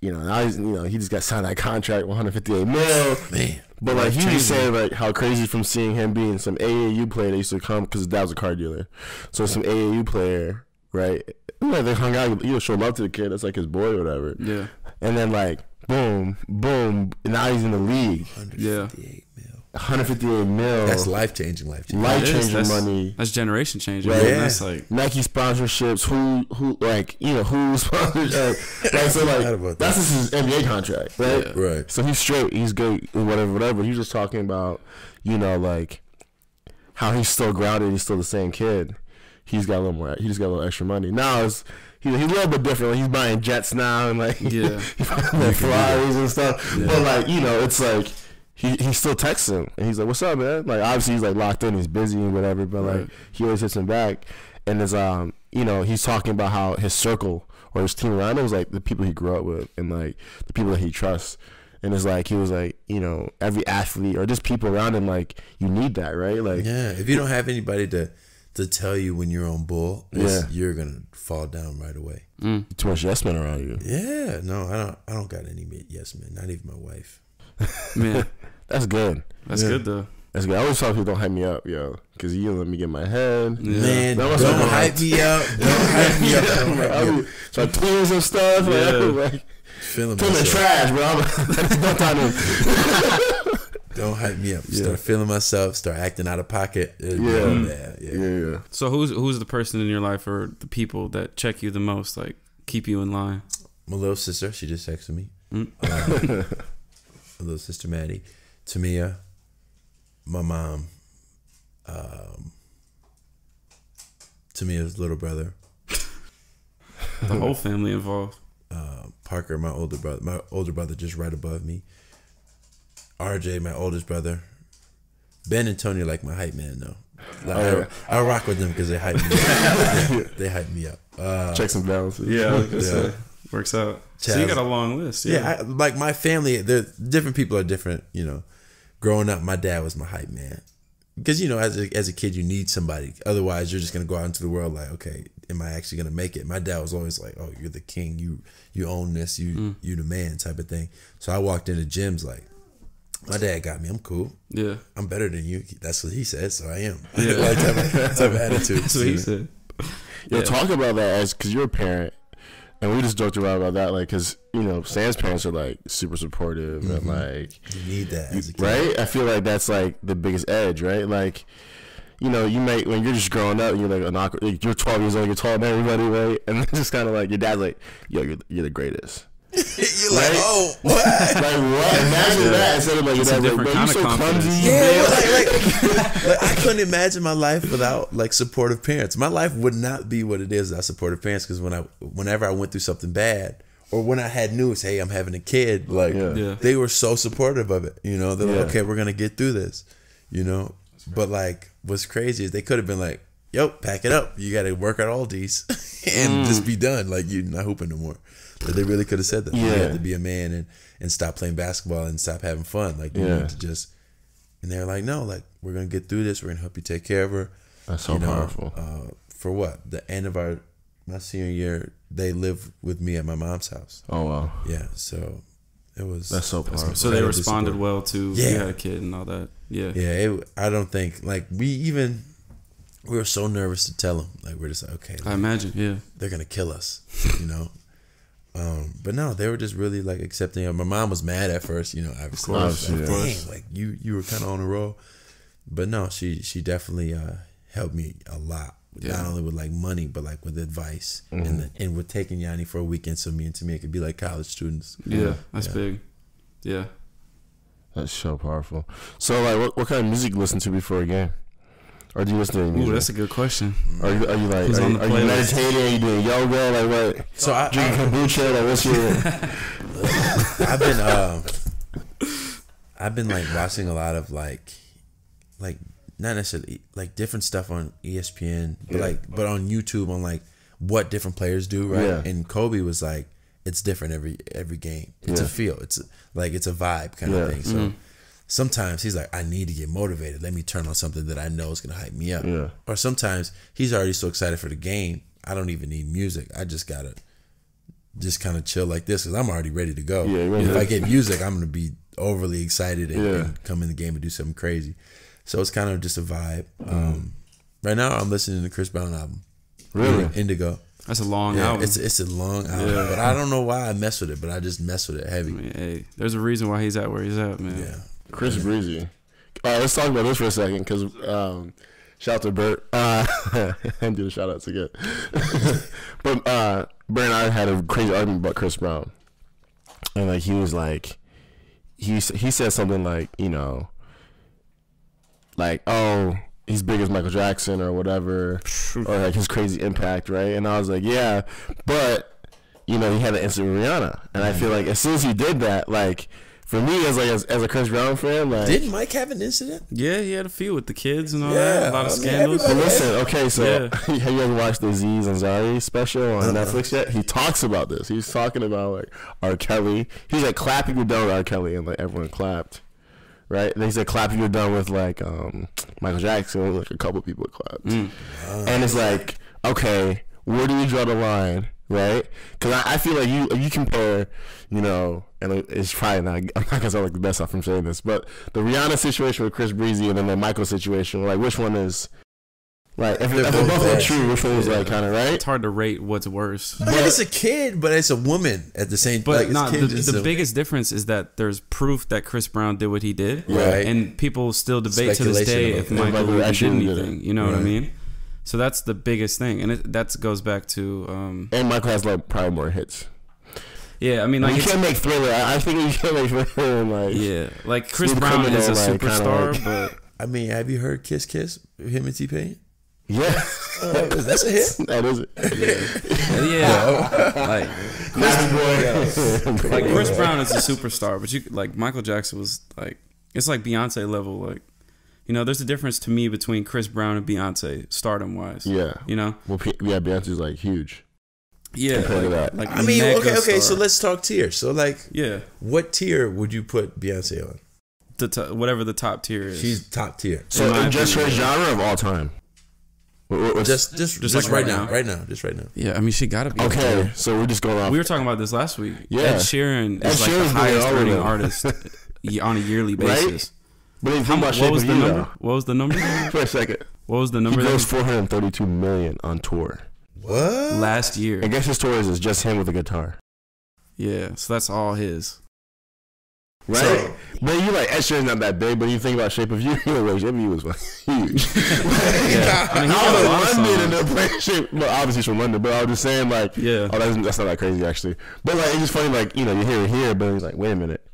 you know, now he's, you know, he just got signed that contract, 158 mil. Man, But like he was Life-changing. saying, like how crazy from seeing him being some AAU player that used to come because his dad was a car dealer, so some AAU player, right? Like they hung out, he would show love to the kid. That's like his boy or whatever. Yeah. And then like boom, boom, and now he's in the league, 158 mil. 158 mil. That's life changing. Life changing. life changing money. That's generation changing. Right. Yeah. That's like Nike sponsorships, who who like you know who sponsors like, like so like that's just his NBA contract, right? Yeah. Right. So he's straight, he's good, whatever, whatever. He was just talking about, you know, like how he's still grounded, he's still the same kid. He's got a little more, he just got a little extra money. Now it's he, he's a little bit different. Like he's buying jets now and like Yeah. he's buying like Ferraris and stuff. But like you know, it's like. He, he still texts him and he's like, "What's up, man?" Like obviously he's like locked in, he's busy and whatever, but like Right. he always hits him back. And it's um, you know, he's talking about how his circle or his team around him was like the people he grew up with and like the people that he trusts. And it's like he was like, you know, every athlete or just people around him, like you need that, right? Like, Yeah, if you don't have anybody to to tell you when you're on bull, Yeah. you're gonna fall down right away. too much yes men around you. Yeah, no, I don't. I don't got any yes man. Not even my wife. man. That's good. That's Yeah. good though. That's good. I always tell people don't hype me up, yo, because you don't let me get my head. Yeah. Man, That don't was like- hype me up. Don't hype me up. Don't hype I me be up. so tweets and stuff. Yeah. Like, like Feeling feeling trash, bro. I'm not trying. Don't hype me up. Yeah. Start feeling myself. Start acting out of pocket. Uh, Yeah. yeah, yeah. Yeah, yeah. So who's who's the person in your life or the people that check you the most, like keep you in line? My little sister, she just texted me. Mm. Uh, little sister Maddie, Tamia, my mom, um, Tamia's little brother, The whole family involved. uh, Parker, my older brother, my older brother just right above me. RJ, my oldest brother. Ben and Tony are like my hype man though. Like, Oh, yeah. I, I rock with them because they hype me. up. they hype me up. Uh, Checks and balances. Yeah, like I Yeah. said, works out. So you got a long list. yeah, Yeah. I, like my family, there different people are different. You know, growing up, my dad was my hype man because you know, as a, as a kid, you need somebody. Otherwise, you're just gonna go out into the world like, okay, am I actually gonna make it? My dad was always like, oh, you're the king. You you own this. You mm. you the man type of thing. So I walked into gyms like, my dad got me. I'm cool. yeah. I'm better than you. That's what he said. So I am. Yeah. like type of, type of attitude. That's what he said. Yo, Yeah. talk about that as because you're a parent, and we just joked around about that, like, because you know, Sam's parents are like super supportive and mm-hmm. like, You need that as a kid. right? I feel like that's like the biggest edge, right? Like, you know, you may when you're just growing up, you're like an awkward, like, you're 12 years old, you're taller than everybody, right? And then just kind of like your dad's like, yo, you're you're the greatest. You're like, Right? oh, what? Like what? Imagine that instead of like It's a dad's like, different you kind of so confidence. clumsy. Yeah, like, like, like, I couldn't imagine my life without like supportive parents. My life would not be what it is without supportive parents. Because when I, whenever I went through something bad, or when I had news, hey, I'm having a kid, like Yeah. Yeah. they were so supportive of it. You know, they're Yeah. like, okay, we're gonna get through this. You know, but like, what's crazy is they could have been like, yo, pack it up. You got to work at these, and mm. just be done. Like you're not hooping no more. But they really could have said that. You Yeah. have to be a man and and stop playing basketball and stop having fun. Like you Yeah. need to just. And they're like, no, like we're gonna get through this. We're gonna help you take care of her. That's so you know, powerful. Uh, for what? The end of our my senior year, they lived with me at my mom's house. Oh wow, Yeah, so it was. that's so powerful. So they responded well to Yeah. you had a kid and all that. Yeah. Yeah, it, I don't think like we even we were so nervous to tell them. Like we're just like, okay, I imagine. Yeah. they're gonna kill us, you know. Um, but no, they were just really like accepting. it. My mom was mad at first, you know. Obviously, course, like, yeah. dang, like you you were kind of on a roll. But no, she she definitely uh, helped me a lot. Yeah. Not only with like money, but like with advice and the, and with taking Yanni for a weekend, so me and Tamia could be like college students. Yeah. That's Yeah. big. Yeah. That's so powerful. So like, what, what kind of music you listen to before a game? Or do you listen to any Ooh, that's a good question. Are you, are you like are, you, are you meditating? Are you doing yoga? Like what? So I, Drinking I kombucha? Like what's your? I've been uh, I've been like watching a lot of like like not necessarily like different stuff on E ESPN, but Yeah. like but on YouTube on like what different players do, right? Yeah. And Kobe was like, it's different every every game. It's Yeah. a feel. It's like it's a vibe kind Yeah. of thing. So sometimes he's like, I need to get motivated. Let me turn on something that I know is gonna hype me up. Yeah. Or sometimes he's already so excited for the game. I don't even need music. I just gotta just kind of chill like this because I'm already ready to go. Yeah, you're if. I get music, I'm gonna be overly excited and, Yeah. and come in the game and do something crazy. So it's kind of just a vibe. Um, right now, I'm listening to the Chris Brown album. Really? Indigo. That's a long Yeah, album. it's it's a long album, Yeah. but I don't know why I mess with it. But I just mess with it heavy. I mean, hey, there's a reason why he's at where he's at, man. Yeah. Chris Breezy. All right, let's talk about this for a second because um, shout out to Bert. Uh, and do the shout outs again. but uh, Bert and I had a crazy argument about Chris Brown, and like he was like, he he said something like, you know, like oh he's big as Michael Jackson or whatever, or like his crazy impact, right? And I was like, yeah, but you know he had an instant with Rihanna, and I feel like as soon as he did that, like. For me, as like as, as a Chris Brown fan, like Didn't Mike have an incident? Yeah, he had a few with the kids and all Yeah, that. A lot of I mean, scandals. But listen, okay, so Yeah. have you ever watched the Aziz Ansari special on Uh-uh. Netflix yet? He talks about this. He's talking about like R. Kelly. He's like clapping you're done with R. Kelly, and like everyone clapped, right? And he said clapping you're done with like um, Michael Jackson. Like a couple people clapped, Mm. and it's like okay, where do you draw the line, right? Because I, I feel like you you compare, you know, and it's probably not. I'm not gonna sound like the best off from saying this, but the Rihanna situation with Chris Breezy and then the Michael situation, like which one is like if, They're if they're both both are true, which one was like kind of right? It's hard to rate what's worse. I mean, it's a kid, but it's a woman at the same. But like, not the, the a- biggest difference is that there's proof that Chris Brown did what he did, Right. And people still debate to this day if. Michael Michael really did actually did anything. You know what I mean? So that's the biggest thing, and it, that goes back to um, And Michael has like probably more hits. Yeah, I mean, like you can't make thriller. I, I think you can't make thriller like yeah, like Chris Brown Criminal, is a like, superstar, like- but I mean, have you heard Kiss Kiss? Him and T Pain. yeah. That's a hit. that is it. yeah, like Chris like Chris Brown is a superstar, but you like Michael Jackson was like it's like Beyonce level. Like you know, there's a difference to me between Chris Brown and Beyonce stardom wise. Yeah. You know, Well, P- yeah, Beyonce's like huge. yeah, Compared to that. like I mean, mega okay, okay. star. So let's talk tier. So, like, yeah, what tier would you put Beyonce on? the t- whatever the top tier is. She's top tier. So my just her genre of all time. What- what- what's- Just, just, Just just, like right right now, now. right now, just right now. yeah, I mean, she got to be okay. there. So we're just going off. We were talking about this last week. Yeah. Ed Sheeran Ed is like Sheeran's the highest all earning artist on a yearly Right? Basis. but then How much? Shape What was of the You, number? though. What was the number? For a second, What was the number? that grossed 432 million on tour. What? last year. I guess his tour is just him with a guitar, Yeah, so that's all his. right? So- but you like Ed Sheeran's not that big, but you think about Shape of You, you're like, Shape of You was like, huge. Yeah, I mean, he I got a was of in London and songs. playing Shape. Well, obviously he's from London, but I was just saying like, Yeah. oh, that's, that's not that crazy actually. But like, it's just funny, like you know, you hear it here, but it's like, wait a minute,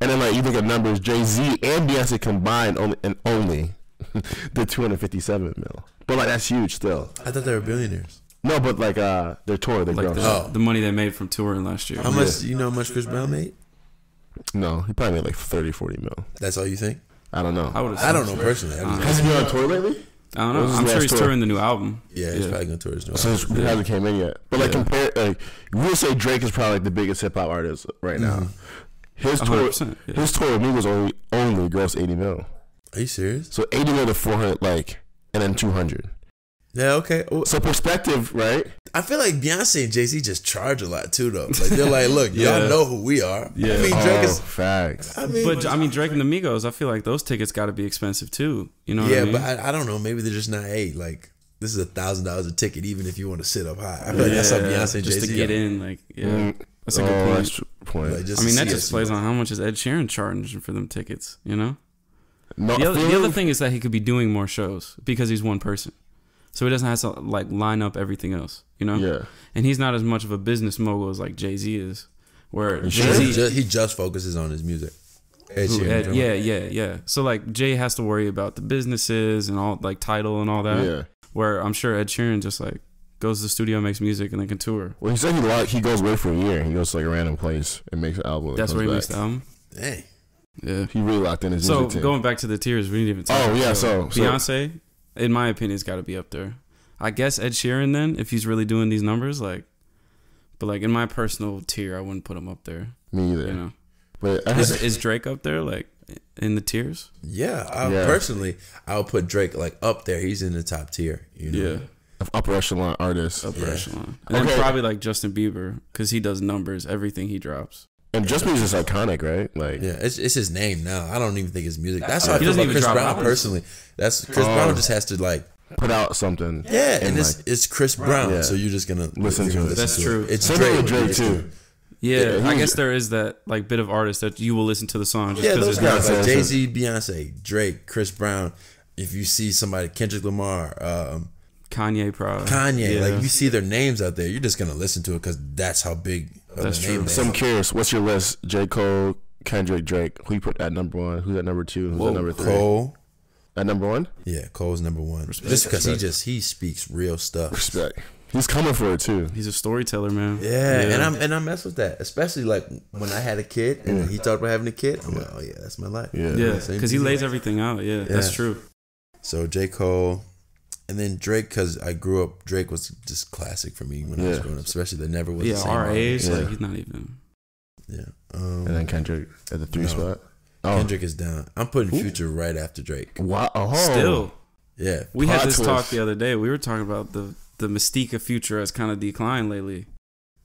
and then like you look at numbers, Jay Z and Beyonce combined only and only the 257 mil. But like that's huge still. I thought they were billionaires. No, but like uh their tour, they Like grossed. the, Oh. the money they made from touring last year. How much? You know how much Chris Brown made? No, he probably made like 30, 40 mil. That's all you think? I don't know. I would. I don't know personally. I, just, Has he been on tour lately? I don't know. I'm sure he's tour? touring the new album. yeah, he's probably gonna tour his new So album. it's- it hasn't came in yet. But like Yeah. compare, like we'll say Drake is probably like the biggest hip hop artist right now. His tour, 100%, yeah. his tour with me was only only gross eighty mil. Are you serious? So eighty mil to four hundred, like, and then two hundred. Yeah. Okay. Well, So perspective, right? I feel like Beyonce and Jay Z just charge a lot too, though. Like they're like, look, Yeah. y'all know who we are. Yeah. I mean, Drake oh, is. facts. I mean, But I mean, Drake and the Migos. I feel like those tickets got to be expensive too. You know? What yeah, I mean? but I, I don't know. Maybe they're just not. Hey, like this is a thousand dollars a ticket, even if you want to sit up high. I feel like that's how Beyonce and Jay Z just Z to get in. Like, yeah, Mm, that's a oh, good point. That's a point. Like, just I mean, that just plays on how much is Ed Sheeran charging for them tickets. You know. no, The other, the other thing is that he could be doing more shows because he's one person, so he doesn't have to like line up everything else. You know. yeah, And he's not as much of a business mogul as like Jay Z is, where Jay sure? He Z. just, he just focuses on his music. Ed Sheeran, Ed- you're yeah, yeah, yeah. So like Jay has to worry about the businesses and all like title and all that. yeah. Where I'm sure Ed Sheeran just like goes to the studio, makes music, and then can tour. Well, he said he lo- he goes away for a year. He goes to like a random place and makes an album. That's comes where he back. makes the album. about. Hey, Yeah. He really locked in his So music. team. going back to the tiers, we didn't even. Talk Oh, yeah, so- so- Beyonce, in my opinion, has got to be up there. I guess Ed Sheeran then, if he's really doing these numbers, like, but like in my personal tier, I wouldn't put him up there. Me either. You know, But I is, is Drake up there like in the tiers? yeah. I, Yeah. Personally, I would put Drake like up there. He's in the top tier. You know? Yeah, of upper echelon artists. upper Yeah. echelon, and Okay. then probably like Justin Bieber because he does numbers, everything he drops. And Just Music is iconic, right? Like, Yeah, it's, it's his name now. I don't even think it's music. That's how I feel doesn't about Chris Brown albums. personally. That's Chris Oh. Brown just has to like put out something. yeah, and, And, it's like- it's Chris Brown, Yeah. so you're just gonna Listen you're to gonna it. That's true. It's Same Drake, with Drake It's- too. Yeah, Yeah, I guess there is that like bit of artist that you will listen to the song just Yeah, because those it's guys not- like Jay Z, Beyonce, Drake, Chris Brown. If you see somebody, Kendrick Lamar, um, Kanye, probably Kanye, Yeah. like you see their names out there, you're just gonna listen to it because that's how big of That's a true. name So I'm curious, what's your list? J. Cole, Kendrick, Drake. Who you put at number one? Who's at number two? Who's Whoa, at number three? Cole, At number one? yeah, Cole's number one. Respect. Just because he just he speaks real stuff. Respect. He's coming for it too. he's a storyteller, man. Yeah, and I'm and I mess with that, especially like when I had a kid and he talked about having a kid. I'm like, oh yeah, that's my life. Yeah. yeah, because he lays everything out. Yeah, that's true. So J Cole, and then Drake because I grew up. Drake was just classic for me when I was growing up, especially the never was. Yeah, the same our age, Yeah. like he's not even. Yeah, um, And then Kendrick at the three No. spot. Oh, Kendrick is down. I'm putting Future right after Drake. wow. Oh. Still, Yeah, we Plot had this twist. talk the other day. We were talking about the the mystique of Future has kind of declined lately.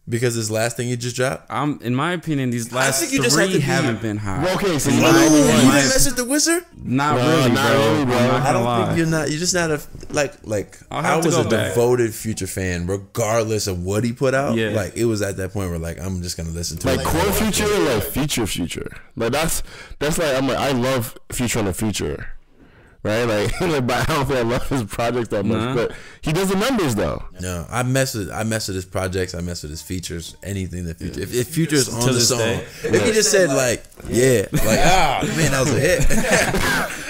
Because his last thing he just dropped. I'm, in my opinion, these last think you just have three to be- haven't been high. Well, okay, so Ooh, you you didn't my- mess with the wizard. Not No, really, not bro. really, bro. I'm not I don't lie. think you're not. You're just not a like like. I'll I have to was a back. devoted Future fan, regardless of what he put out. Yeah. like it was at that point where like I'm just gonna listen to like it. core future, or like future future. Like that's that's like I'm like I love future on the future. Right? Like, like but I don't think I love his projects that much. Nah. But he does the numbers though. No, I mess with I mess with his projects. I mess with his features. Anything that future. If, if future is on the song, day. if he just said like, yeah, like ah man, that was a hit.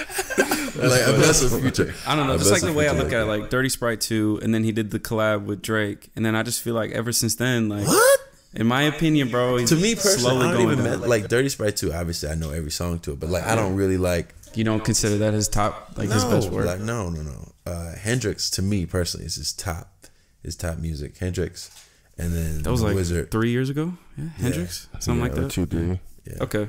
like I mess with future. I don't know, I just like the with way I look at it, like Dirty Sprite 2, and then he did the collab with Drake, and then I just feel like ever since then, like, What? in my opinion, bro, he's To me personally, slowly I don't going even met, like Dirty Sprite 2. Obviously, I know every song to it, but like I don't really like. You don't consider that his top, like his best work? like no, no, no. Uh, Hendrix to me personally is his top, his top music. Hendrix, and then that was the like Wizard. three years ago, yeah, Hendrix, something like that. Two, three. Yeah. Okay,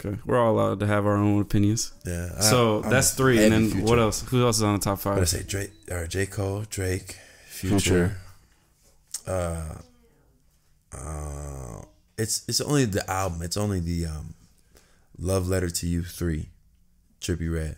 okay, we're all allowed to have our own opinions. Yeah. I- So I'm that's a three, and then Future. what else? Who else is on the top five? I five? say? Drake or J Cole, Drake, Future. Future. Uh, uh, it's it's only the album. It's only the um, Love Letter to You three, Trippie Redd.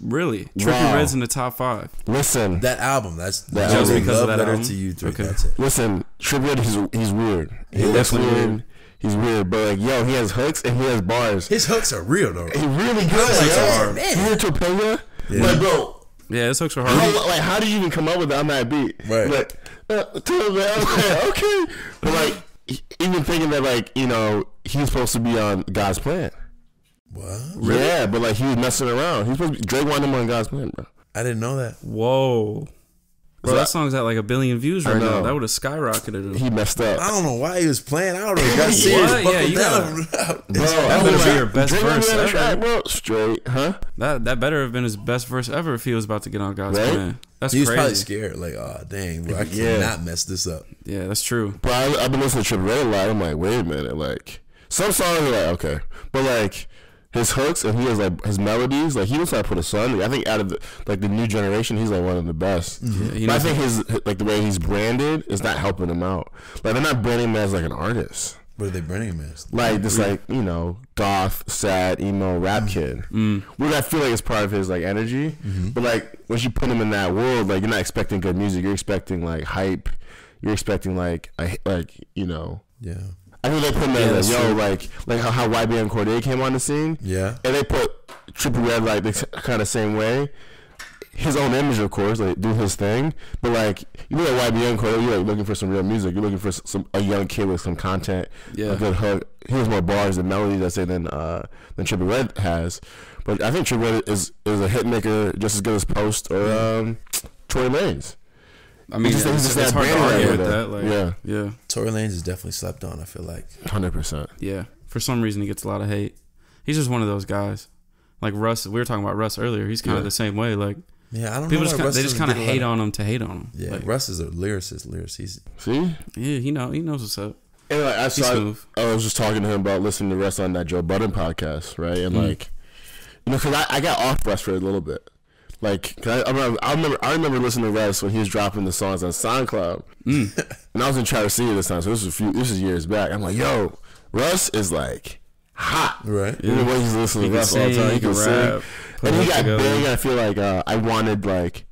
Really, Trippy Wow. Red's in the top five. Listen, That album. That's That just album. because of Love that Letter album? to You three. Okay. That's it. listen. Tribute, he's he's weird. He Yeah, looks definitely weird. weird. He's weird, but like, yo, he has hooks and he has bars. His hooks are real though. He really good. hooks yo. are hard. You hear Topanga? Yeah. Like, bro, Yeah, his hooks are how, hard. like, how do you even come up with that on that beat? Right. Like, uh, Topanga, I'm like, okay. But like, even thinking that like, you know, he's supposed to be on God's plan. What? Yeah, but like he was messing around. He's supposed to be, Drake wanted him on God's plan, bro. I didn't know that. Whoa, bro, So that I- song's at like a billion views right now. That would have skyrocketed him. He messed up. I don't know why he was playing. I don't know. He got serious. What? Yeah, Buckled you down. Bro, That I better be like, your best Drake verse ever. track, bro. Straight, huh? That that better have been his best verse ever if he was about to get on God's Right? plan. That's He was crazy. probably scared. Like, oh dang, bro, I Yeah. cannot mess this up. Yeah, that's true. But I, I've been listening to Trippie Redd a lot. I'm like, wait a minute. Like, some songs are like, okay. But like, his hooks and he has like his melodies, like he knows how to put a song. I think out of the like the new generation, he's like one of the best. Yeah, he but I think his like the way he's branded is not helping him out. Like they're not branding him as like an artist. What are they branding him as? Like this, like you know, goth, sad, emo rap kid. Mm. Which I feel like is part of his like energy. But like once you put him in that world, like you're not expecting good music. You're expecting like hype. You're expecting like a, like you know. Yeah. I think they put him Yeah, as yo, true. like like how, how YBN Cordae came on the scene. Yeah. And they put Trippie Redd like the kind of same way. His own image, of course, like do his thing. But like you look at YBN Cordae, you're like looking for some real music. You're looking for some a young kid with some content, Yeah. a good hook. He has more bars and melodies, I say, than uh than Trippie Redd has. But I think Trippie Redd is is a hit maker just as good as Post or um Tory Lanez. I mean, He's it's, just- it's hard to that brand argue with that. Like, Yeah. yeah, Tory Lanez is definitely slept on. I feel like. Hundred percent. yeah. For some reason, he gets a lot of hate. He's just one of those guys. Like Russ, we were talking about Russ earlier. He's kind of the same way. Like Yeah, I don't people know. just kinda, Russ they just kind of get a lot hate on him to hate on him. Yeah, Like, Russ is a lyricist. Lyricist. He's See? yeah, he know he knows what's up. And like, I saw, smooth. I was just talking to him about listening to Russ on that Joe Budden podcast, right? And Mm. like, you know, because I, I got off Russ for a little bit. Like, 'cause I, I, remember, I remember, I remember listening to Russ when he was dropping the songs on SoundCloud, Mm. and I was in Traverse City this time, so this was a few, this is years back. I'm like, yo, Russ is like hot. right. You know, when he's listening He to can Russ all the time, he he can can sing, rap, put and he it got together. big. I feel like uh, I wanted like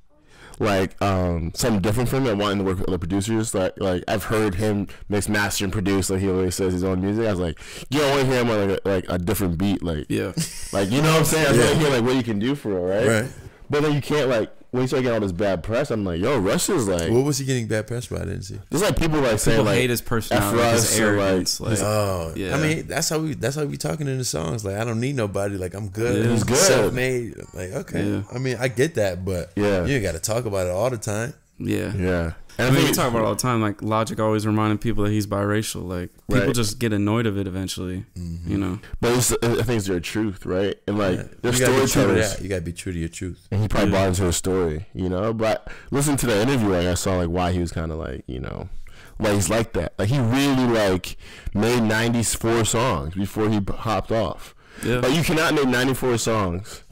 like um something different from him. I wanted to work with other producers. Like like I've heard him mix, master, and produce. Like he always says his own music. I was like, you don't want to hear him on like a, like a different beat. Like Yeah, like you know what I'm saying? I was Yeah. want to hear like what you can do for it, right? Right. But then you can't like when you start getting all this bad press. I'm like, yo, Russ is like. What was he getting bad press for? I didn't see. There's like people like saying people like hate his personality, F. his Russ or, like, arrogance. Like, Oh, Yeah. I mean, that's how we that's how we talking in the songs. Like, I don't need nobody. Like, I'm good. Yeah. He's good. Self made. Like, okay. Yeah. I mean, I get that, but Yeah. you got to talk about it all the time. Yeah. yeah. I mean, we talk about it all the time. Like Logic always reminding people that he's biracial. Like people Right. just get annoyed of it eventually. Mm-hmm. You know. But it's, I think it's their truth, right? And like Yeah. they're you gotta to storytellers. that. You gotta be true to your truth. And he probably Yeah. bought into the story, you know. But listen to the interview, like I saw like why he was kind of like, you know, why he's like that. Like he really like made ninety four songs before he hopped off. Yeah. Like you cannot make ninety four songs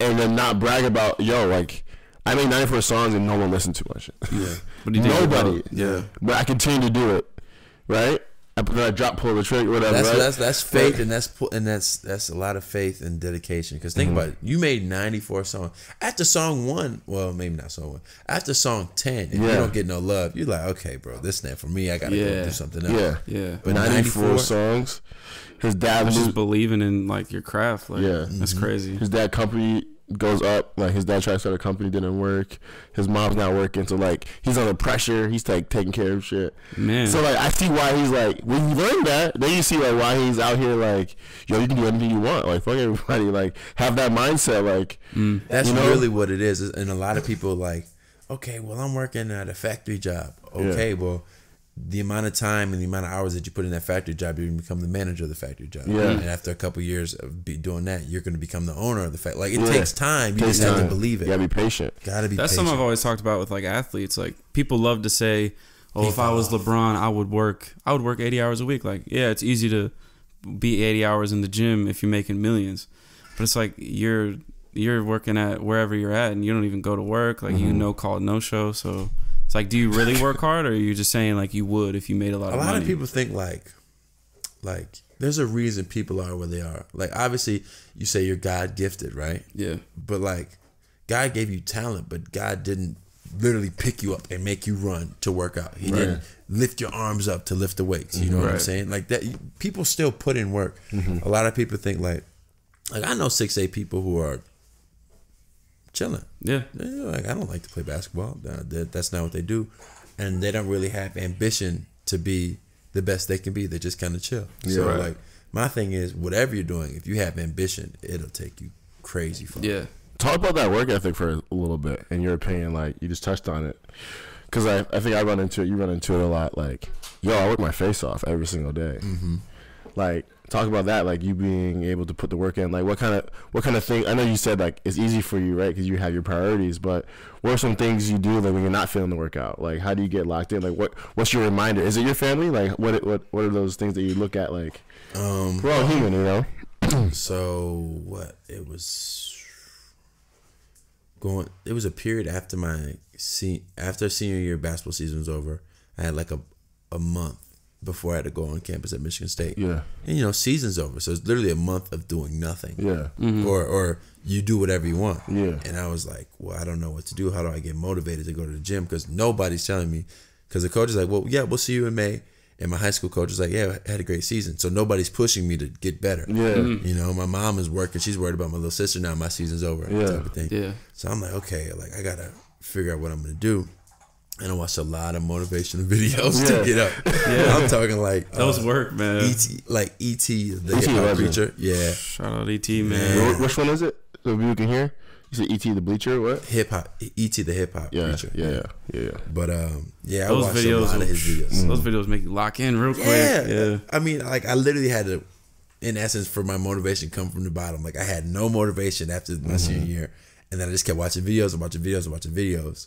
and then not brag about yo like I made ninety four songs and no one listened to my shit. Yeah. But he Nobody. Yeah. but I continue to do it, right? I put I drop pull the trick, whatever. That's right? that's that's faith, and that's pu- and that's that's a lot of faith and dedication. Because think mm-hmm. about it, you made ninety four songs after song one. Well, maybe not song one. After song ten, if you don't get no love, you're like, okay, bro, this not for me. I gotta go do something else. yeah, Yeah. But ninety four 94 songs. His dad was just believing in like your craft. Like, Yeah. that's mm-hmm. crazy. His dad company goes up. Like his dad tried to start a company, didn't work. His mom's not working, so like he's under pressure. He's like taking care of shit. Man. So like I see why he's like when you learn that, then you see like why he's out here like yo, you can do anything you want. Like fuck everybody. Like have that mindset. Like mm. That's You know? really what it is. And a lot of people like, okay, well, I'm working at a factory job. Okay, well, the amount of time and the amount of hours that you put in that factory job, you're gonna become the manager of the factory job. Yeah. And after a couple years of be doing that, you're gonna become the owner of the factory. Like it Yeah. takes time. You takes just have to believe it. You gotta be patient. Gotta be. That's patient. something I've always talked about with like athletes. Like people love to say, "Oh, if I was LeBron, I would work. I would work 80 hours a week." Like, yeah, it's easy to be 80 hours in the gym if you're making millions, but it's like you're you're working at wherever you're at, and you don't even go to work. Like you mm-hmm. no call, no show. So it's like, do you really work hard, or are you just saying like you would if you made a lot of work? a of lot money? of people think like like there's a reason people are where they are. Like obviously you say you're god gifted right? Yeah, but like god gave you talent but god didn't literally pick you up and make you run to work out. He didn't lift your arms up to lift the weights. You know what i'm saying? Like that people still put in work. Mm-hmm. a lot of people think like like i know six eight people who are chilling yeah, they're like I don't like to play basketball. That- that- That's not what they do, and they don't really have ambition to be the best they can be. They just kind of chill. so right. like my thing is, whatever you're doing, if you have ambition, it'll take you crazy far. yeah. Talk about that work ethic for a little bit. In your opinion, like you just touched on it, because I, I think I run into it. You run into it a lot. Like, yo, I work my face off every single day. Mm-hmm. Like, talk about that. Like you being able to put the work in. Like, what kind of what kind of thing? I know you said like it's easy for you, right? Because you have your priorities. But what are some things you do like when you're not feeling the workout? Like, how do you get locked in? Like, what what's your reminder? Is it your family? Like, what what what are those things that you look at? Like, Um. we're all human, you know. So what? It was going. It was a period after my se- after senior year basketball season was over. I had like a a month before I had to go on campus at Michigan State. Yeah. And you know, season's over, so it's literally a month of doing nothing. Yeah. Mm-hmm. Or or you do whatever you want. Yeah. And I was like, well, I don't know what to do. How do I get motivated to go to the gym? Because nobody's telling me. Because the coach is like, well, yeah, we'll see you in May. And my high school coach was like, yeah, I had a great season. So nobody's pushing me to get better. Yeah. Mm-hmm. You know, my mom is working. She's worried about my little sister now. My season's over. Yeah. Type of thing. Yeah. So I'm like, okay, like I gotta figure out what I'm gonna do. And I watched a lot of motivational videos Yeah. to get up. Yeah. I'm talking like Those uh, work, man. ET, like ET, the E.T. hip hop legend. preacher. Yeah, Shout out ET, man. Wh- Which one is it? So people can hear. You said ET the bleacher. What? hip hop. ET, the hip hop Yeah, preacher. yeah, yeah, yeah, yeah. But um, yeah, I Those watched videos, a lot of his videos. Those videos make you lock in real quick. Yeah, yeah. I mean, like I literally had to, in essence, for my motivation come from the bottom. Like I had no motivation after my Mm-hmm. senior year, and then I just kept watching videos and watching videos and watching videos,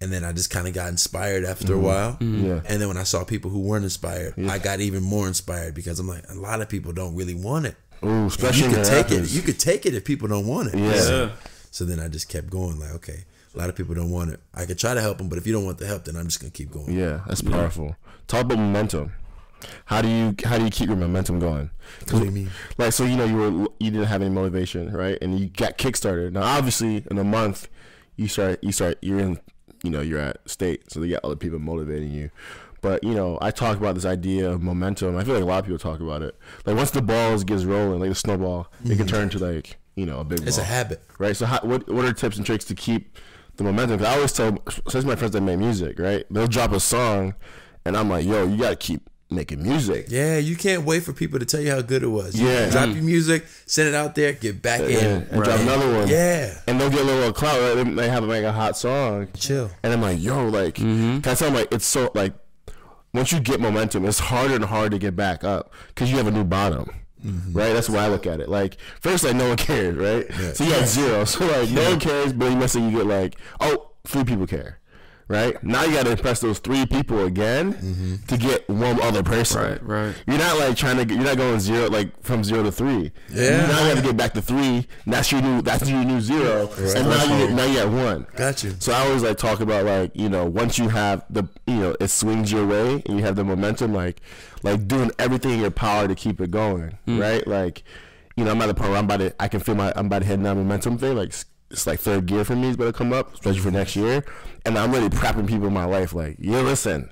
and then I just kind of got inspired after a while. Mm-hmm. Yeah. And then when I saw people who weren't inspired, I got even more inspired because I'm like, a lot of people don't really want it. Ooh, especially you could the take it. You could take it if people don't want it. Yeah. So, so then I just kept going. Like, okay, a lot of people don't want it. I could try to help them, but if you don't want the help, then I'm just gonna keep going. Yeah, that's powerful. Talk about momentum. How do you how do you keep your momentum going? What do you mean? Like, so you know you were you didn't have any motivation, right? And you got kickstarted. Now, obviously, in a month, you start you start you're in you know you're at state, so they got other people motivating you. But you know, I talk about this idea of momentum. I feel like a lot of people talk about it. Like once the balls gets rolling, like a snowball, it can turn into like you know a big. Mm-hmm. It's a habit. right? So, how, what what are tips and tricks to keep the momentum? 'Cause I always tell, especially my friends that make music, right? They'll drop a song, and I'm like, yo, you gotta keep making music. Yeah, you can't wait for people to tell you how good it was. You Yeah. drop your music, send it out there, get back Yeah, in, and drop another one. Yeah, And they'll get a little clout. Right? They may have like a hot song, chill. and I'm like, yo, like, can I tell them like it's so like once you get momentum, it's harder and harder to get back up because you have a new bottom. Mm-hmm. Right, that's why I look at it. Like first, like no one cares, right? So you have zero. So like no one cares, but you must say you get like, oh, three people care, right? Now you got to impress those three people again mm-hmm. to get one other person. Right, right. You're not like trying to. You're not going zero like from zero to three. Yeah. You now you have to get back to three. That's your new. That's your new zero. Right. And now you now you at one. Got you. So I always like talk about like you know once you have the you know it swings your way and you have the momentum like like doing everything in your power to keep it going hmm. right like you know I'm at the point where I'm about to I can feel my I'm about to hit that momentum thing like it's- it's like third gear for me is about to come up especially for next year and I'm really prepping people in my life like yeah listen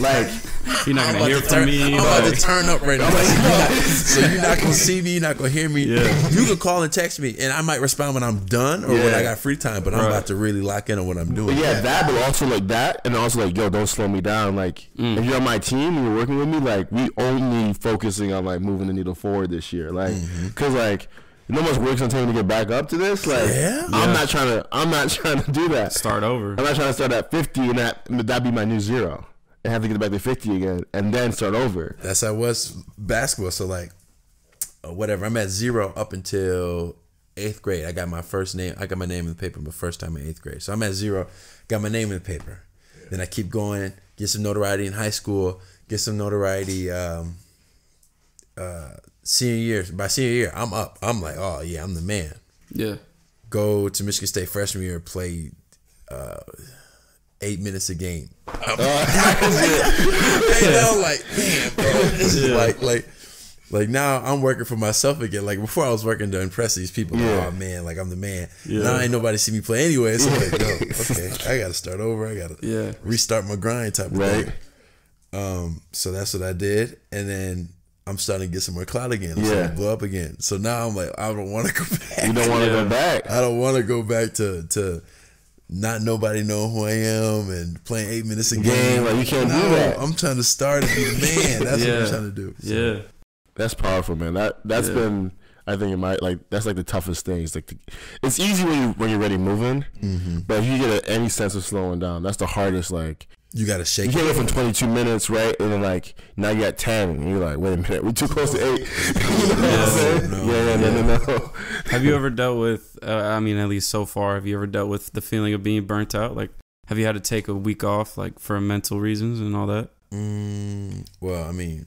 Like, You're not gonna hear to from turn, me. I'm about like- to turn up right now. so, you're not, so you're not gonna see me. You're not gonna hear me. Yeah. You can call and text me, and I might respond when I'm done or when I got free time. But I'm about to really lock in on what I'm doing. But yeah, that, but also like that, and also like, yo, don't slow me down. Like, Mm. if you're on my team and you're working with me, like, we only focusing on like moving the needle forward this year. Like, cause like, you know how much work's gonna take me to get back up to this. Like, Yeah. I'm Yeah. not trying to, I'm not trying to do that. Start over. I'm not trying to start at 50 and that that'd be my new zero, and have to get back to 50 again, and then start over. That's how it was basketball. So like, uh, whatever. I'm at zero up until eighth grade. I got my first name. I got my name in the paper my first time in eighth grade. So I'm at zero. Got my name in the paper. Then I keep going. Get some notoriety in high school. Get some notoriety. Um, uh, senior year. By senior year, I'm up. I'm like, oh yeah, I'm the man. Yeah. Go to Michigan State freshman year. Play. Uh, Eight minutes a game. you know, like, man, bro, this is like, like, like now I'm working for myself again. Like before, I was working to impress these people. Yeah. Oh man, like I'm the man. Yeah. Now ain't nobody see me play anyway. So like, yo, okay, I got to start over. I got to Yeah. restart my grind type of Right. thing. Um, so that's what I did, and then I'm starting to get some more clout again. I'm Yeah. starting to blow up again. So now I'm like, I don't want to go back. You don't want to go back. I don't want to go back to to not nobody know who I am and playing eight minutes a game. Game, like, you can't do No, that. I'm trying to start and be the man. That's what I'm trying to do. So, Yeah. That's powerful, man. That that's Yeah. been I think it might like that's like the toughest thing. It's like the, it's easy when you when you're ready moving, Mm-hmm. but if you get a, any sense of slowing down, that's the hardest. Like You got to shake. you shake get it. it from 22 minutes, right, and then like now you got 10, and you're like, wait a minute, we're too close to eight. you know what I'm saying? no, yeah, yeah, no, no, no. Have you ever dealt with? Uh, I mean, at least so far, have you ever dealt with the feeling of being burnt out? Like, have you had to take a week off, like for mental reasons and all that? Mm, well, I mean,